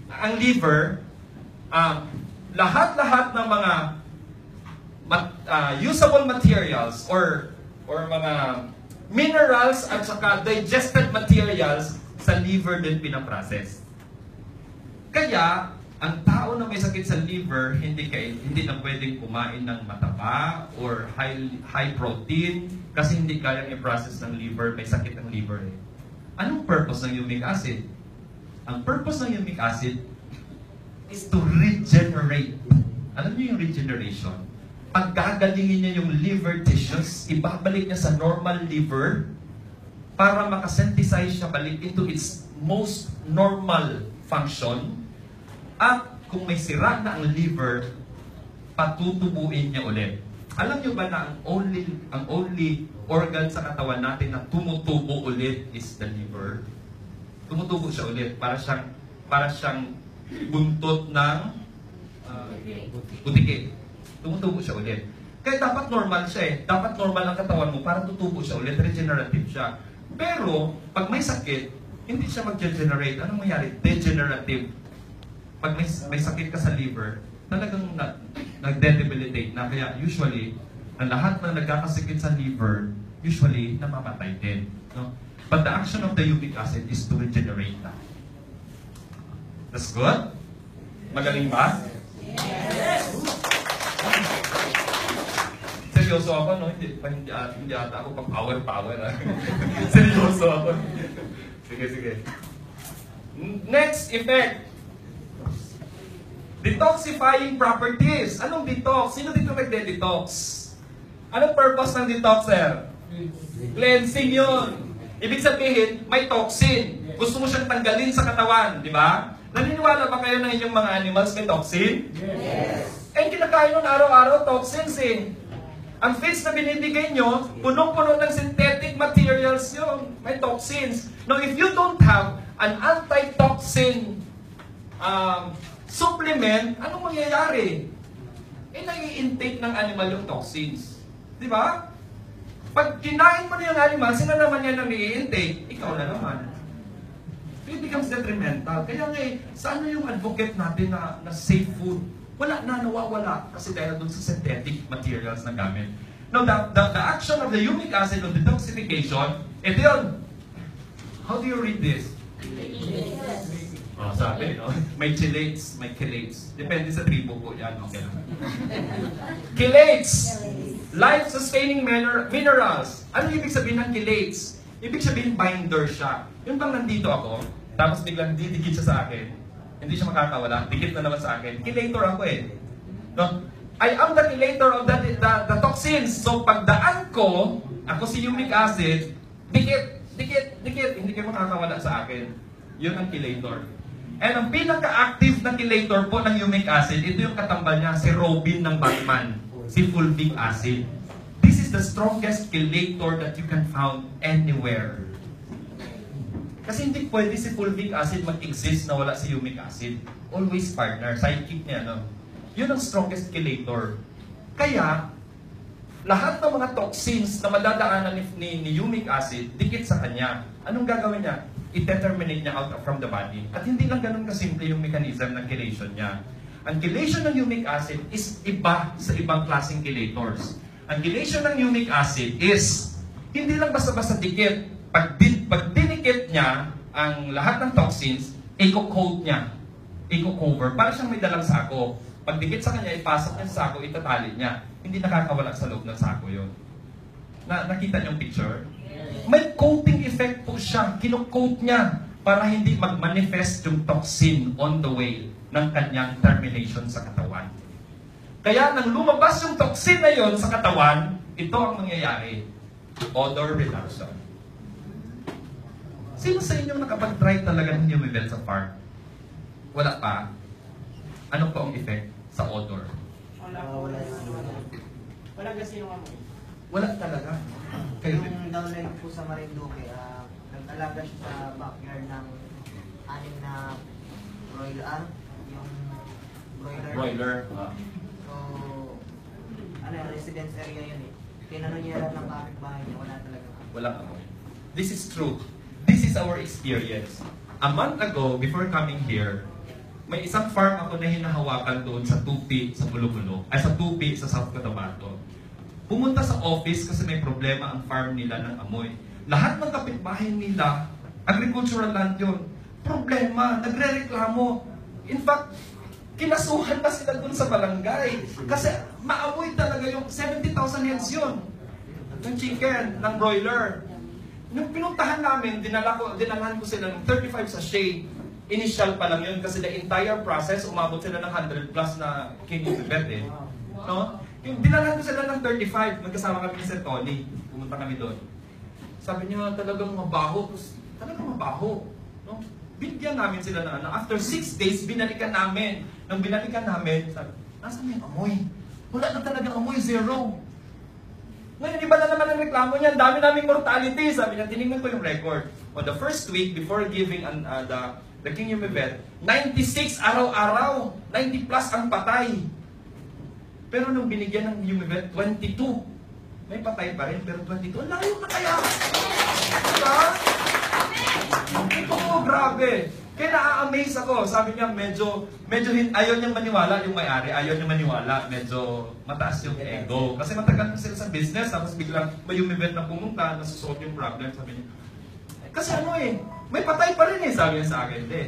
ang liver, um, lahat-lahat ng mga mat- uh, usable materials or or mga minerals at saka digested materials sa liver din pinaprocess. Kaya, ang tao na may sakit sa liver, hindi kay hindi na pwedeng kumain ng mataba or high high protein kasi hindi kayang i-process ng liver, may sakit ng liver eh. Anong purpose ng humic acid? Ang purpose ng humic acid is to regenerate. Alam niyo yung regeneration? Pag gagalingin niya yung liver tissues, ibabalik niya sa normal liver, para makasynthesize siya balik into its most normal function at kung may sira na ang liver, patutubuin niya ulit. Alam niyo ba na ang only, ang only organ sa katawan natin na tumutubo ulit is the liver? Tumutubo siya ulit para siyang para siyang buntot ng uh, butike. Tumutubo siya ulit. Kaya dapat normal siya eh. Dapat normal ang katawan mo para tutubo siya ulit, regenerative siya. Pero, pag may sakit, hindi siya mag-generate. Anong mangyari? Degenerative. Pag may, may sakit ka sa liver, talagang na, nag-debilitate na. Kaya usually, ang lahat ng nagkakasakit sa liver, usually, namamatay din. No? But the action of the uric acid is to regenerate na. That's good? Magaling ba? Seryoso ako, no? Hindi, pa, hindi, hindi ata ako pang power-power. Ah. (laughs) Seryoso ako. Sige, sige. Next effect. Detoxifying properties. Anong detox? Sino dito nagde-detox? Anong purpose ng detox, sir? Cleansing yun. Ibig sabihin, may toxin. Gusto mo siyang tanggalin sa katawan, di ba? Naniniwala ba kayo na inyong mga animals may toxin? Yes. Eh, kinakain nun araw-araw toxins eh. Ang feeds na binibigay nyo, punong-puno ng synthetic materials yun. May toxins. Now, if you don't have an anti-toxin um, supplement, anong mangyayari? Eh, nai-intake ng animal yung toxins. Di ba? Pag kinain mo na yung animal, sino naman yan ang i-intake? Ikaw na naman. It becomes detrimental. Kaya nga eh, sa ano yung advocate natin na, na safe food? Wala na, nawawala. Kasi dahil dun sa synthetic materials na gamit. Now, the, the, the action of the humic acid on detoxification, ito yun. How do you read this? Oh, sabi, no? May chelates, may chelates. Depende sa tribo ko yan. Okay lang. Chelates! Life-sustaining miner- minerals. Ano ibig sabihin ng chelates? Ibig sabihin binder siya. Yung bang nandito ako, tapos biglang didikit siya sa akin, hindi siya makakawala, dikit na naman sa akin. Chelator ako eh. No? I am the chelator of the, the, the toxins. So pagdaan ko, ako si humic acid, dikit, dikit, dikit, hindi kayo makakawala sa akin. Yun ang chelator. And ang pinaka-active na chelator po ng humic acid, ito yung katambal niya, si Robin ng Batman, si fulvic acid. This is the strongest chelator that you can found anywhere. Kasi hindi pwede si fulvic acid mag-exist na wala si humic acid. Always partner, sidekick niya, no? Yun ang strongest chelator. Kaya, lahat ng mga toxins na madadaanan ni, ni, ni humic acid, dikit sa kanya. Anong gagawin niya? I-determinate niya out from the body. At hindi lang ganun kasimple yung mechanism ng chelation niya. Ang chelation ng humic acid is iba sa ibang klaseng chelators. Ang chelation ng humic acid is hindi lang basta-basta dikit. Pag, din, pag dinikit niya ang lahat ng toxins, i-coat niya. I-cover. Para siyang may dalang sako. Pag dikit sa kanya, ipasok niya sa sako, itatali niya. Hindi nakakawala sa loob ng sako yon. Na, nakita niyo yung picture? May coating effect po siya. Kino-coat niya para hindi mag-manifest yung toxin on the way ng kanyang termination sa katawan. Kaya nang lumabas yung toxin na yon sa katawan, ito ang mangyayari. Odor reduction. Sino sa inyo nakapag-try talaga ng Humibel sa farm? Wala pa? Ano po ang effect sa odor? Wala Ah, wala Wala kasi yung amoy. Wala talaga. Kayo. Yung downline po sa Marinduque, ah, nag-alaga siya sa backyard ng anim na broiler, ah, yung broiler. Broiler. Ah. So, ano residence area yun eh. Tinanong niya lahat ng kapitbahay niya, wala talaga. Walang amoy. This is true. This is our experience. A month ago, before coming here, may isang farm ako na hinahawakan doon sa Tupi, sa Bulubulo. Ay, sa Tupi, sa South Cotabato. Pumunta sa office kasi may problema ang farm nila ng amoy. Lahat ng kapitbahay nila, agricultural land yun. Problema, nagre-reklamo. In fact, kinasuhan na sila dun sa barangay. Kasi maamoy talaga yung 70,000 heads yun. Ng chicken, ng broiler. Nung pinuntahan namin, dinala ko, dinalahan ko sila ng 35 sachet. Initial pa lang yun kasi the entire process, umabot sila ng 100 plus na kilo bibet eh. No? Yung dinalahan ko sila ng 35, nagkasama kami ni Tony. Pumunta kami doon. Sabi niya, talagang mabaho. Talagang mabaho. No? Binigyan namin sila na ano. After six days, binalikan namin. Nang binalikan namin, sabi, nasa yung amoy? Wala na talagang amoy, zero. Ngayon, iba na naman ang reklamo niya. Dami naming mortality. Sabi niya, tinignan ko yung record. On the first week, before giving an, uh, the, the King Yumibet, 96 araw-araw. 90 plus ang patay. Pero nung binigyan ng Yumibet, 22. May patay pa rin, pero 22. Ang layo na kaya. Diba? Ito grabe. Kaya na-amaze ako. Sabi niya, medyo, medyo hin- ayaw niyang maniwala yung may-ari. Ayaw niyang maniwala. Medyo mataas yung ego. Kasi matagal sila sa business. Tapos biglang may umibet na pumunta, nasusolve yung problem. Sabi niya, "Eh, kasi ano eh, may patay pa rin eh. Sabi niya sa akin, hindi.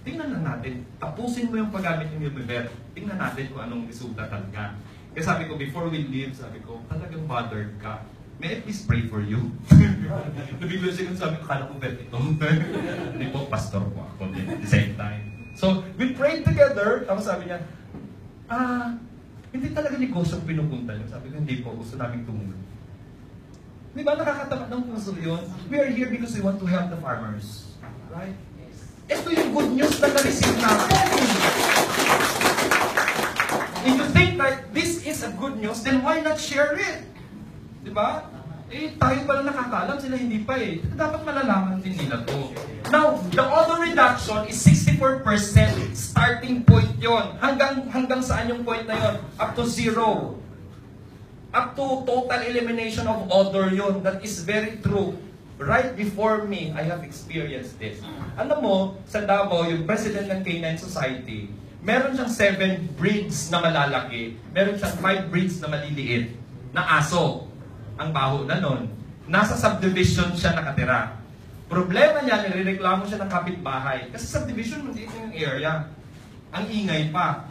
Tingnan lang natin. Tapusin mo yung paggamit ng umibet. Tingnan natin kung anong resulta talaga. Kaya sabi ko, before we leave, sabi ko, talagang bothered ka. May I please pray for you? (laughs) Nabigla siya sabi ko, kala ko bet ito. (laughs) Hindi po, pastor po ako at the same time. So, we prayed together. Tapos sabi niya, ah, hindi talaga negosyo ang pinupunta niyo. Sabi ko, hindi po, gusto namin tumulong. Di ba nakakatamat ng puso yun? We are here because we want to help the farmers. Right? Ito yung good news na na-receive natin. If you think that this is a good news, then why not share it? Di ba? Eh, tayo pala nakakaalam, sila hindi pa eh. Dapat malalaman din nila to. Now, the auto reduction is 64% starting point yon. Hanggang, hanggang saan yung point na yon? Up to zero. Up to total elimination of odor yon. That is very true. Right before me, I have experienced this. Alam mo, sa Davao, yung president ng Canine Society, meron siyang seven breeds na malalaki, meron siyang five breeds na maliliit, na aso. Ang baho na nun. Nasa subdivision siya nakatira. Problema niya, nirereklamo siya ng kapitbahay. Kasi subdivision, maliit yung area. Ang ingay pa.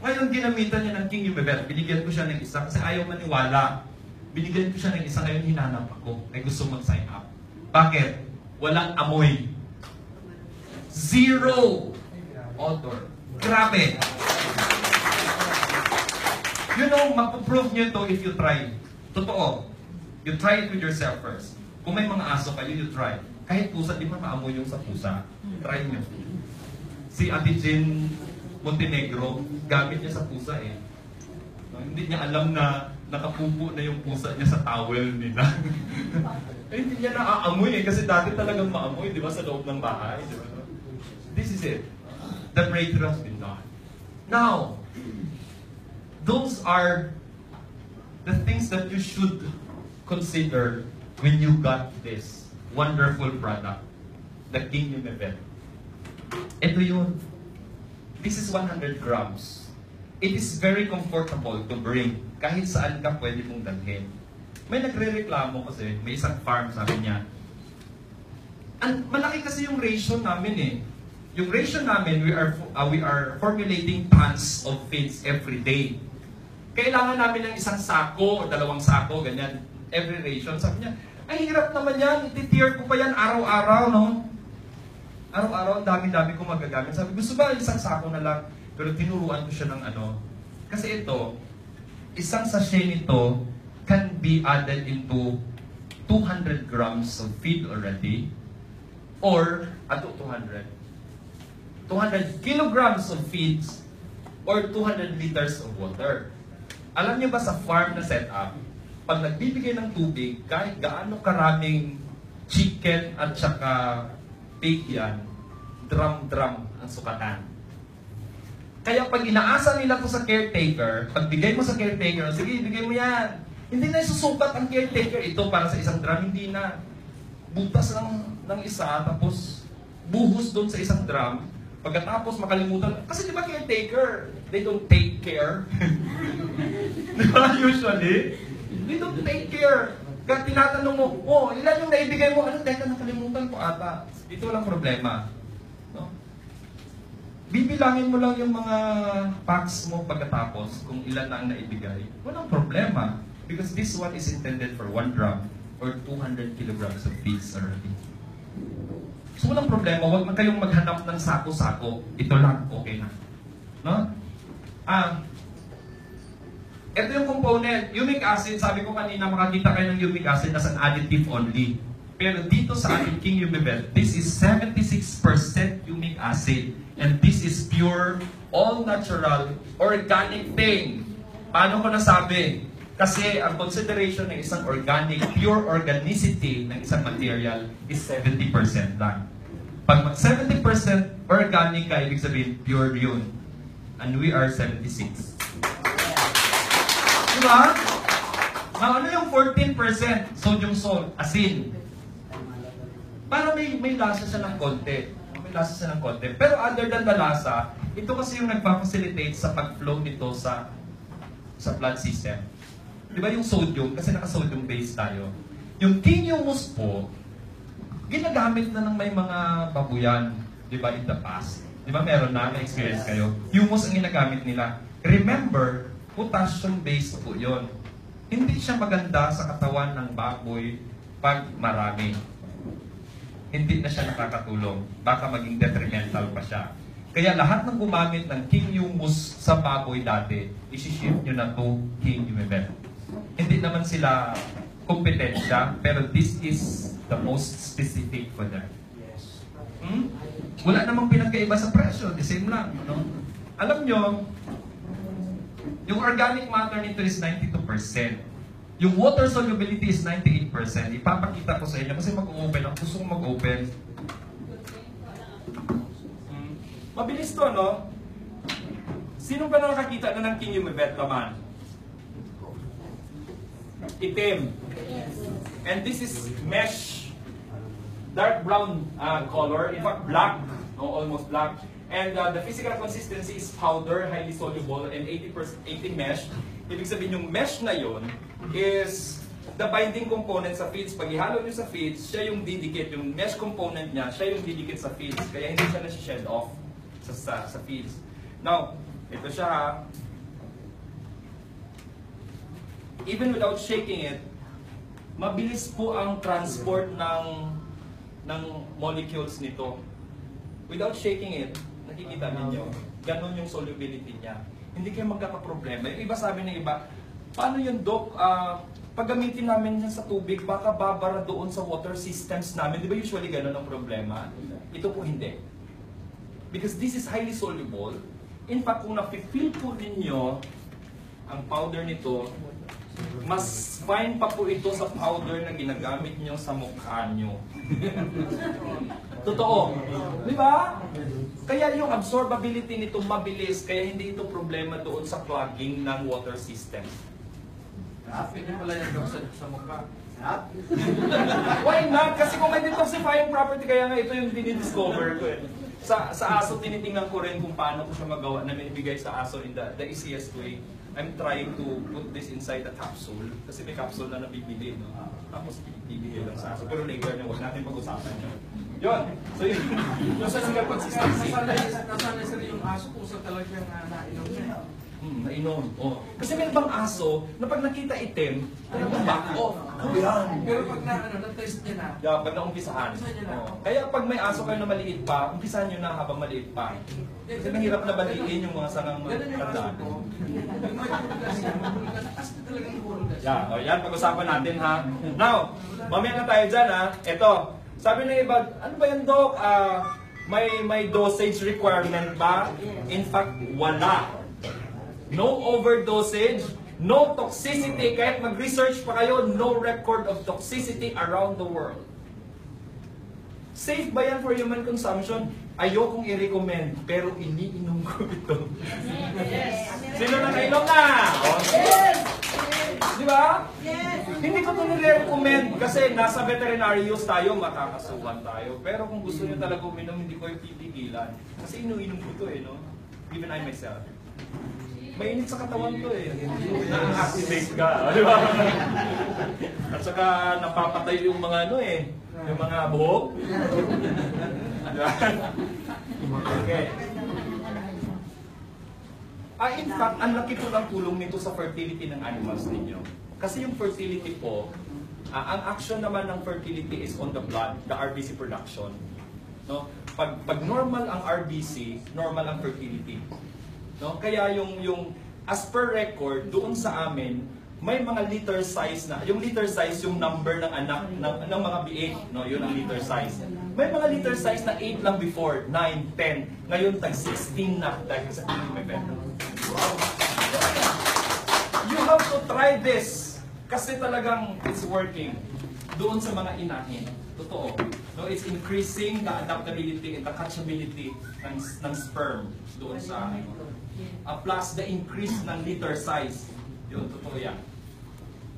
Ngayon, ginamitan niya ng King Yumibet. Binigyan ko siya ng isa kasi ayaw maniwala. Binigyan ko siya ng isa ngayon, hinanap ako. Ay gusto mag-sign up. Bakit? Walang amoy. Zero odor. Grabe. You know, mapuprove niyo ito if you try. Totoo. You try it with yourself first. Kung may mga aso kayo, you try. Kahit pusa, di ba maamoy yung sa pusa? Try niyo. Si Ate Jean Montenegro, gamit niya sa pusa eh. No, hindi niya alam na nakapupo na yung pusa niya sa towel nila. (laughs) eh, hindi niya naaamoy eh, kasi dati talagang maamoy, di ba, sa loob ng bahay. Di ba? This is it. The breakthrough has been done. Now, those are the things that you should consider when you got this wonderful product, the King Univet. Ito yun. This is 100 grams. It is very comfortable to bring. Kahit saan ka pwede mong dalhin. May nagre-reklamo kasi, may isang farm sabi niya, An malaki kasi yung ration namin eh. Yung ration namin, we are uh, we are formulating tons of feeds every day. Kailangan namin ng isang sako o dalawang sako, ganyan, every ration. Sabi niya, ay hirap naman yan, ititier ko pa yan araw-araw, no? Araw-araw, ang dami-dami ko magagamit. Sabi, gusto ba isang sako na lang? Pero tinuruan ko siya ng ano. Kasi ito, isang sachet nito can be added into 200 grams of feed already. Or, ato 200. 200 kilograms of feeds or 200 liters of water. Alam niyo ba sa farm na setup, pag nagbibigay ng tubig, kahit gaano karaming chicken at saka pig yan, drum-drum ang sukatan. Kaya pag inaasa nila to sa caretaker, pag bigay mo sa caretaker, sige, bigay mo yan. Hindi na susukat ang caretaker ito para sa isang drum, hindi na. Butas lang ng isa, tapos buhos doon sa isang drum, pagkatapos makalimutan, kasi di ba caretaker, they don't take care. (laughs) di ba usually? They don't take care. Kaya tinatanong mo, oh, ilan yung naibigay mo? Ano, teka, nakalimutan ko ata. Ito walang problema. No? Bibilangin mo lang yung mga packs mo pagkatapos kung ilan na ang naibigay. Walang problema. Because this one is intended for 1 gram or 200 kilograms of feeds already. So walang problema, huwag man kayong maghanap ng sako-sako. Ito lang, okay na. No? Ah, ito yung component. Humic acid, sabi ko kanina, makakita kayo ng humic acid as an additive only. Pero dito sa ating King Humibet, this is 76% humic acid. And this is pure, all natural, organic thing. Paano ko nasabi? Kasi ang consideration ng isang organic, pure organicity ng isang material is 70% lang. Pag mag- 70% organic ka, ibig sabihin pure yun. And we are 76. Diba? Now, ano yung 14% sodium salt, asin? Para may, may lasa siya ng konti. May lasa siya ng konti. Pero other than the lasa, ito kasi yung nagpa-facilitate sa pag-flow nito sa sa blood system. Di ba yung sodium, kasi naka-sodium base tayo. Yung tinhumus po, ginagamit na ng may mga babuyan, di ba, in the past. Di ba meron na, experience kayo. Humus ang ginagamit nila. Remember, potassium-based po yon. Hindi siya maganda sa katawan ng baboy pag marami. Hindi na siya nakakatulong. Baka maging detrimental pa siya. Kaya lahat ng gumamit ng King Humus sa baboy dati, isi-shift nyo na to King Humibet. Hindi naman sila kompetensya, pero this is the most specific for them. Hmm? Wala namang pinagkaiba sa presyo, the same lang. No? Alam nyo, yung organic matter nito is 92%. Yung water solubility is 98%. Ipapakita ko sa inyo kasi mag-open. Ang gusto kong mag-open. Hmm. Mabilis to, no? Sino ba na nakakita na ng King Humibet naman? Itim. And this is mesh dark brown uh, color, in fact black, no, almost black. And uh, the physical consistency is powder, highly soluble, and 80%, 80 mesh. Ibig sabihin yung mesh na yon is the binding component sa feeds. Pag ihalo nyo sa feeds, siya yung didikit. Yung mesh component niya, siya yung didikit sa feeds. Kaya hindi siya nasi-shed off sa, sa, sa feeds. Now, ito siya ha. Even without shaking it, mabilis po ang transport ng ng molecules nito. Without shaking it, nakikita ninyo, ganun yung solubility niya. Hindi kayo magkakaproblema. Yung iba sabi ng iba, paano yung doc, ah, pag gamitin namin yan sa tubig, baka babara doon sa water systems namin. Di ba usually ganun ang problema? Ito po hindi. Because this is highly soluble. In fact, kung nafe-feel po ninyo ang powder nito, mas fine pa po ito sa powder na ginagamit nyo sa mukha nyo. Totoo. Di ba? Kaya yung absorbability nito mabilis, kaya hindi ito problema doon sa clogging ng water system. Pwede pala yan daw sa, sa mukha. (laughs) Why not? Kasi kung may detoxifying property, kaya nga ito yung dinidiscover ko eh. Sa, sa aso, tinitingnan ko rin kung paano ko siya magawa na ibigay sa aso in the, the easiest way. I'm trying to put this inside a capsule. Kasi may capsule na nabibili, no? Tapos ibibigay lang sa aso. Pero later na, huwag natin pag-usapan yun. Yun. So yun. Yung physical consistency. Nasanay, sir yung aso kung saan talagang uh, nainom niya. Hmm, nainom. Oh. Kasi may ibang aso na pag nakita itim, talagang back off. Oh, yan. Pero pag na, ano, na-taste niya na, Yeah, pag naumpisahan. Oh. Kaya pag may aso kayo na maliit pa, umpisahan nyo na habang maliit pa. Kasi mahirap na baliin yung mga sangang pulugas. Yeah, oh, yan, pag-usapan natin ha. Now, mamaya na tayo dyan ha. Ito, sabi ng iba, ano ba yan, Doc? Ah, may, may dosage requirement ba? In fact, wala. No overdosage, no toxicity. Kahit mag-research pa kayo, no record of toxicity around the world. Safe ba yan for human consumption? Ayokong i-recommend, pero iniinom ko ito. Sino na nainom na? Yes! Di ba? Hindi ko ito nire-recommend kasi nasa veterinary use tayo, makakasuhan tayo. Pero kung gusto niyo talaga uminom, hindi ko yung pipigilan. Kasi inuinom ko ito eh, no? Even I myself. Mainit sa katawan to eh. Na-activate ka, di ba? At saka napapatay yung mga ano eh, yung mga buhok. Okay. Ah, in fact, ang laki po ng tulong nito sa fertility ng animals ninyo. Kasi yung fertility po, ah, ang action naman ng fertility is on the blood, the RBC production. No? Pag, pag normal ang RBC, normal ang fertility. No? Kaya yung, yung as per record, doon sa amin, may mga liter size na, yung liter size, yung number ng anak, ng, ng mga B8, no? yun ang liter size. May mga liter size na 8 lang before, 9, 10. Ngayon, tag 16 na dahil sa King Event. You have to try this. Kasi talagang it's working. Doon sa mga inahin. Totoo. No, it's increasing the adaptability and the catchability ng, ng sperm doon sa. Uh, plus the increase ng litter size. Yun, totoo yan.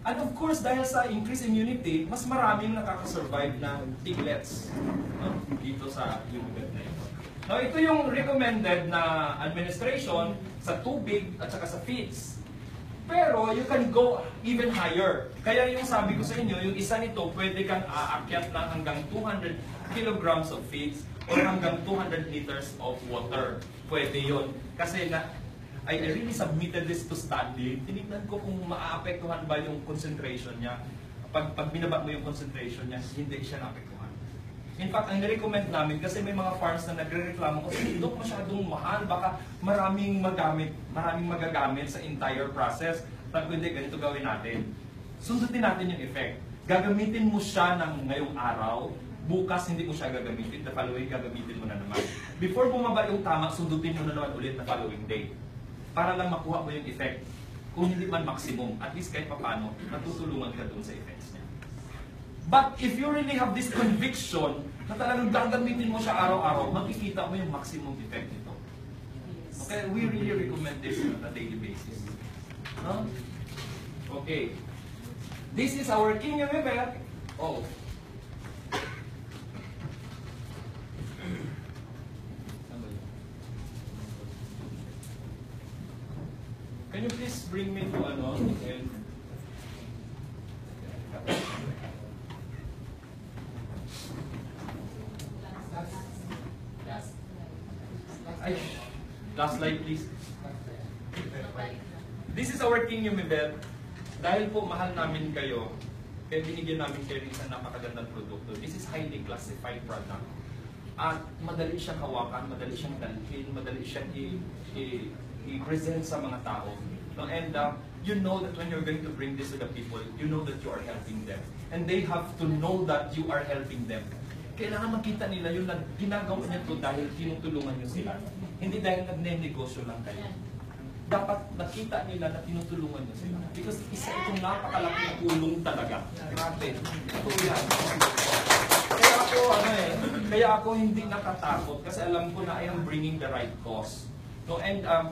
And of course, dahil sa increased immunity, mas maraming nakakasurvive ng piglets no? dito sa unibet na ito. Now, ito yung recommended na administration sa tubig at saka sa feeds. Pero you can go even higher. Kaya yung sabi ko sa inyo, yung isa nito, pwede kang aakyat ng hanggang 200 kilograms of feeds or hanggang 200 liters of water. Pwede yon Kasi na, I really submitted this to study. Tinignan ko kung maaapektuhan ba yung concentration niya. Pag, pag binaba mo yung concentration niya, hindi siya naapektuhan. In fact, ang recommend namin, kasi may mga farms na nagre-reklamo kasi ito masyadong mahal, baka maraming magamit, maraming magagamit sa entire process. Pag hindi, ganito gawin natin. Sundutin natin yung effect. Gagamitin mo siya ng ngayong araw, bukas hindi mo siya gagamitin, the following gagamitin mo na naman. Before bumaba yung tama, sundutin mo na naman ulit the following day. Para lang makuha mo yung effect. Kung hindi man maximum, at least kahit papano, natutulungan ka dun sa effects niya. But if you really have this conviction na talagang gagamitin mo siya araw-araw, makikita mo yung maximum effect nito. Okay, we really recommend this on a daily basis. No? Okay. This is our King River. Oh. Can you please bring me to ano? And, Ay, last slide please. This is our King Yumibet. Dahil po mahal namin kayo, kaya binigyan namin kayo ng isang napakagandang produkto. This is highly classified product. At madali siyang hawakan, madali siyang dalhin, madali siyang i-present sa mga tao. No, and uh, you know that when you're going to bring this to the people, you know that you are helping them. And they have to know that you are helping them. Kailangan makita nila yung nag- ginagawa niyo to dahil tinutulungan niyo sila. Hindi dahil nagne-negosyo lang kayo. Dapat nakita nila na tinutulungan niyo sila. Because isa itong napakalaking tulong talaga. Grabe. Ito yan. Kaya ako, ano eh, kaya ako hindi nakatakot kasi alam ko na I am bringing the right cause. No, and um,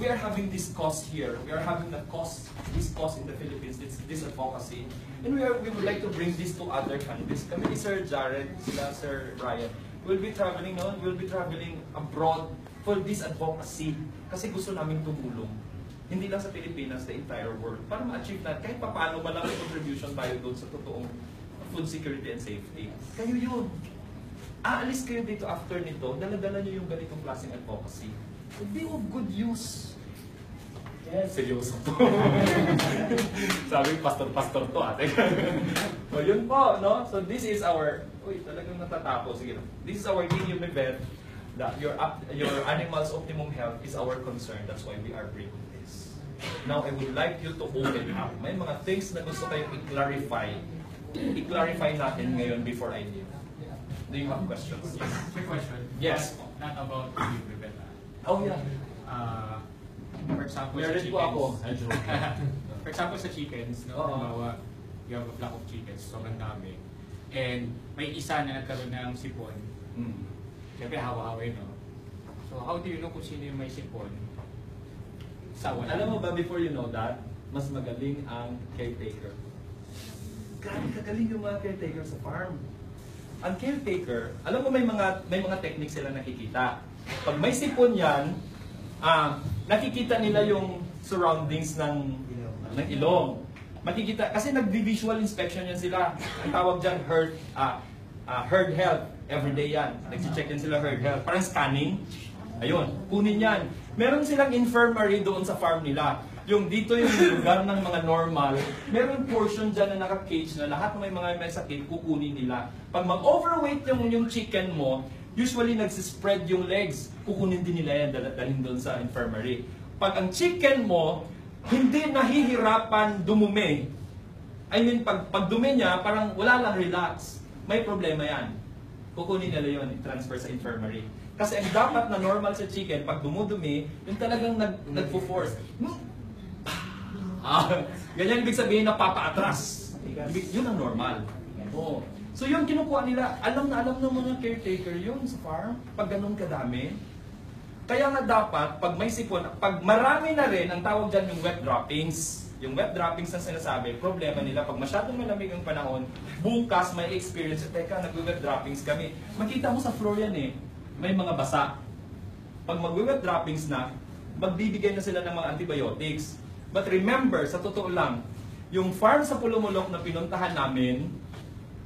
we are having this cause here. We are having the cause, this cause in the Philippines, this, this advocacy. And we, are, we would like to bring this to other countries. Kami ni Sir Jared, sila Sir Ryan, we'll be traveling, no? We'll be traveling abroad for this advocacy. Kasi gusto namin tumulong. Hindi lang sa Pilipinas, the entire world. Para ma-achieve na, kahit paano malaki contribution tayo doon sa totoong food security and safety. Kayo yun. Aalis kayo dito after nito, dala-dala nyo yung ganitong klaseng advocacy. Would be of good use. Yes, seryoso to. (laughs) Sabi, pastor-pastor to ate. so (laughs) yun po, no? So this is our, uy, talagang natatapo. Sige na. This is our Human Vet. That your, your animal's optimum health is our concern. That's why we are bringing this. Now, I would like you to open up. May mga things na gusto kayong i-clarify. I-clarify natin ngayon before I leave. Do you have questions? Yes, quick question. Yes. Not about Rebecca. Oh, yeah. Uh, for example, Meron sa po ako. chickens. (laughs) for example, sa chickens, no? Oo. Halimbawa, you have a flock of chickens, sobrang dami. And may isa na nagkaroon ng sipon. Mm. Siyempre, hawa-haway, no? So, how do you know kung sino yung may sipon? Sa wala. Alam mo ba, before you know that, mas magaling ang caretaker. Grabe kagaling yung mga caretaker sa farm. Ang caretaker, alam mo may mga may mga techniques sila nakikita. Pag may sipon yan, ah, nakikita nila yung surroundings ng ng ilong. Makikita kasi nagvi-visual inspection yan sila. Ang tawag diyan herd ah, ah, herd health. Everyday yan. Nagsi-check yan sila herd health. Parang scanning. Ayun, kunin yan. Meron silang infirmary doon sa farm nila. Yung dito yung lugar ng mga normal, meron portion dyan na naka-cage na lahat ng may mga may sakit, kukunin nila. Pag mag-overweight yung, yung chicken mo, usually nagsispread yung legs, kukunin din nila yan, dal- dalhin doon sa infirmary. pag ang chicken mo hindi nahihirapan dumumi, I mean, pag, pag dumi niya, parang wala lang relax. May problema yan. Kukunin nila yun, i-transfer sa infirmary. Kasi ang dapat na normal sa chicken, pag dumudumi, yung talagang nag, nagpo-force. Ah, (laughs) ganyan ibig sabihin na papaatras. Ibig- Yun ang normal. Oo. So yun kinukuha nila, alam na alam ng mga caretaker yun sa farm, pag ganun kadami. Kaya nga dapat, pag may sipon, pag marami na rin, ang tawag dyan yung wet droppings. Yung wet droppings na sinasabi, problema nila, pag masyadong malamig ang panahon, bukas may experience, teka, nag-wet droppings kami. Makita mo sa floor yan eh, may mga basa. Pag mag-wet droppings na, magbibigay na sila ng mga antibiotics. But remember, sa totoo lang, yung farm sa Pulumulok na pinuntahan namin,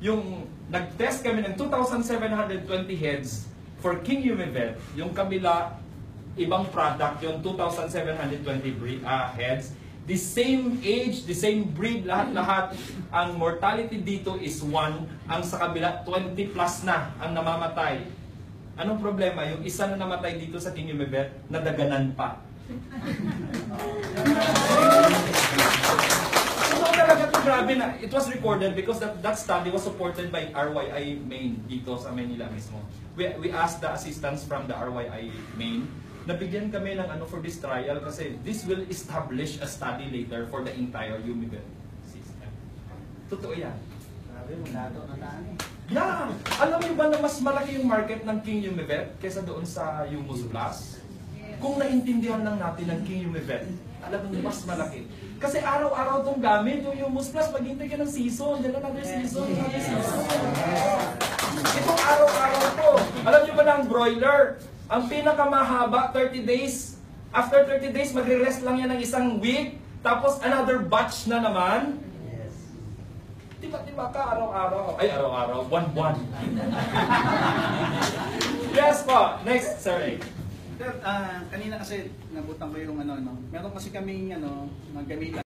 yung nag-test kami ng 2,720 heads for King Umivet, yung kabila, ibang product, yung 2,720 breed, ah, heads. The same age, the same breed, lahat-lahat. Ang mortality dito is 1. Ang sa kabila, 20 plus na ang namamatay. Anong problema? Yung isa na namatay dito sa King Umivet, nadaganan pa. (laughs) Grabe na. It was recorded because that, that study was supported by RYI Maine dito sa Manila mismo. We, we asked the assistants from the RYI Maine nabigyan kami ng ano for this trial kasi this will establish a study later for the entire Umibet system. Totoo yan. Grabe, mula doon nataan eh. Yeah! Alam niyo ba na mas malaki yung market ng King Umibet kaysa doon sa Humus Plus? Kung naintindihan lang natin ng King Umibet, alam mo mas malaki. Kasi araw-araw tong gamit, yung Humus Plus, maghintay ka ng season, then another season, another season. Itong araw-araw to. Alam niyo ba na ang broiler, ang pinakamahaba, 30 days. After 30 days, magre-rest lang yan ng isang week. Tapos another batch na naman. Yes. Di ba, di ba ka araw-araw? Ay, araw-araw. Buwan-buwan. (laughs) yes po. Next, sir. Sir, ah, kanina kasi nabutan ko yung ano, no? Meron kasi kaming ano, mga gamitan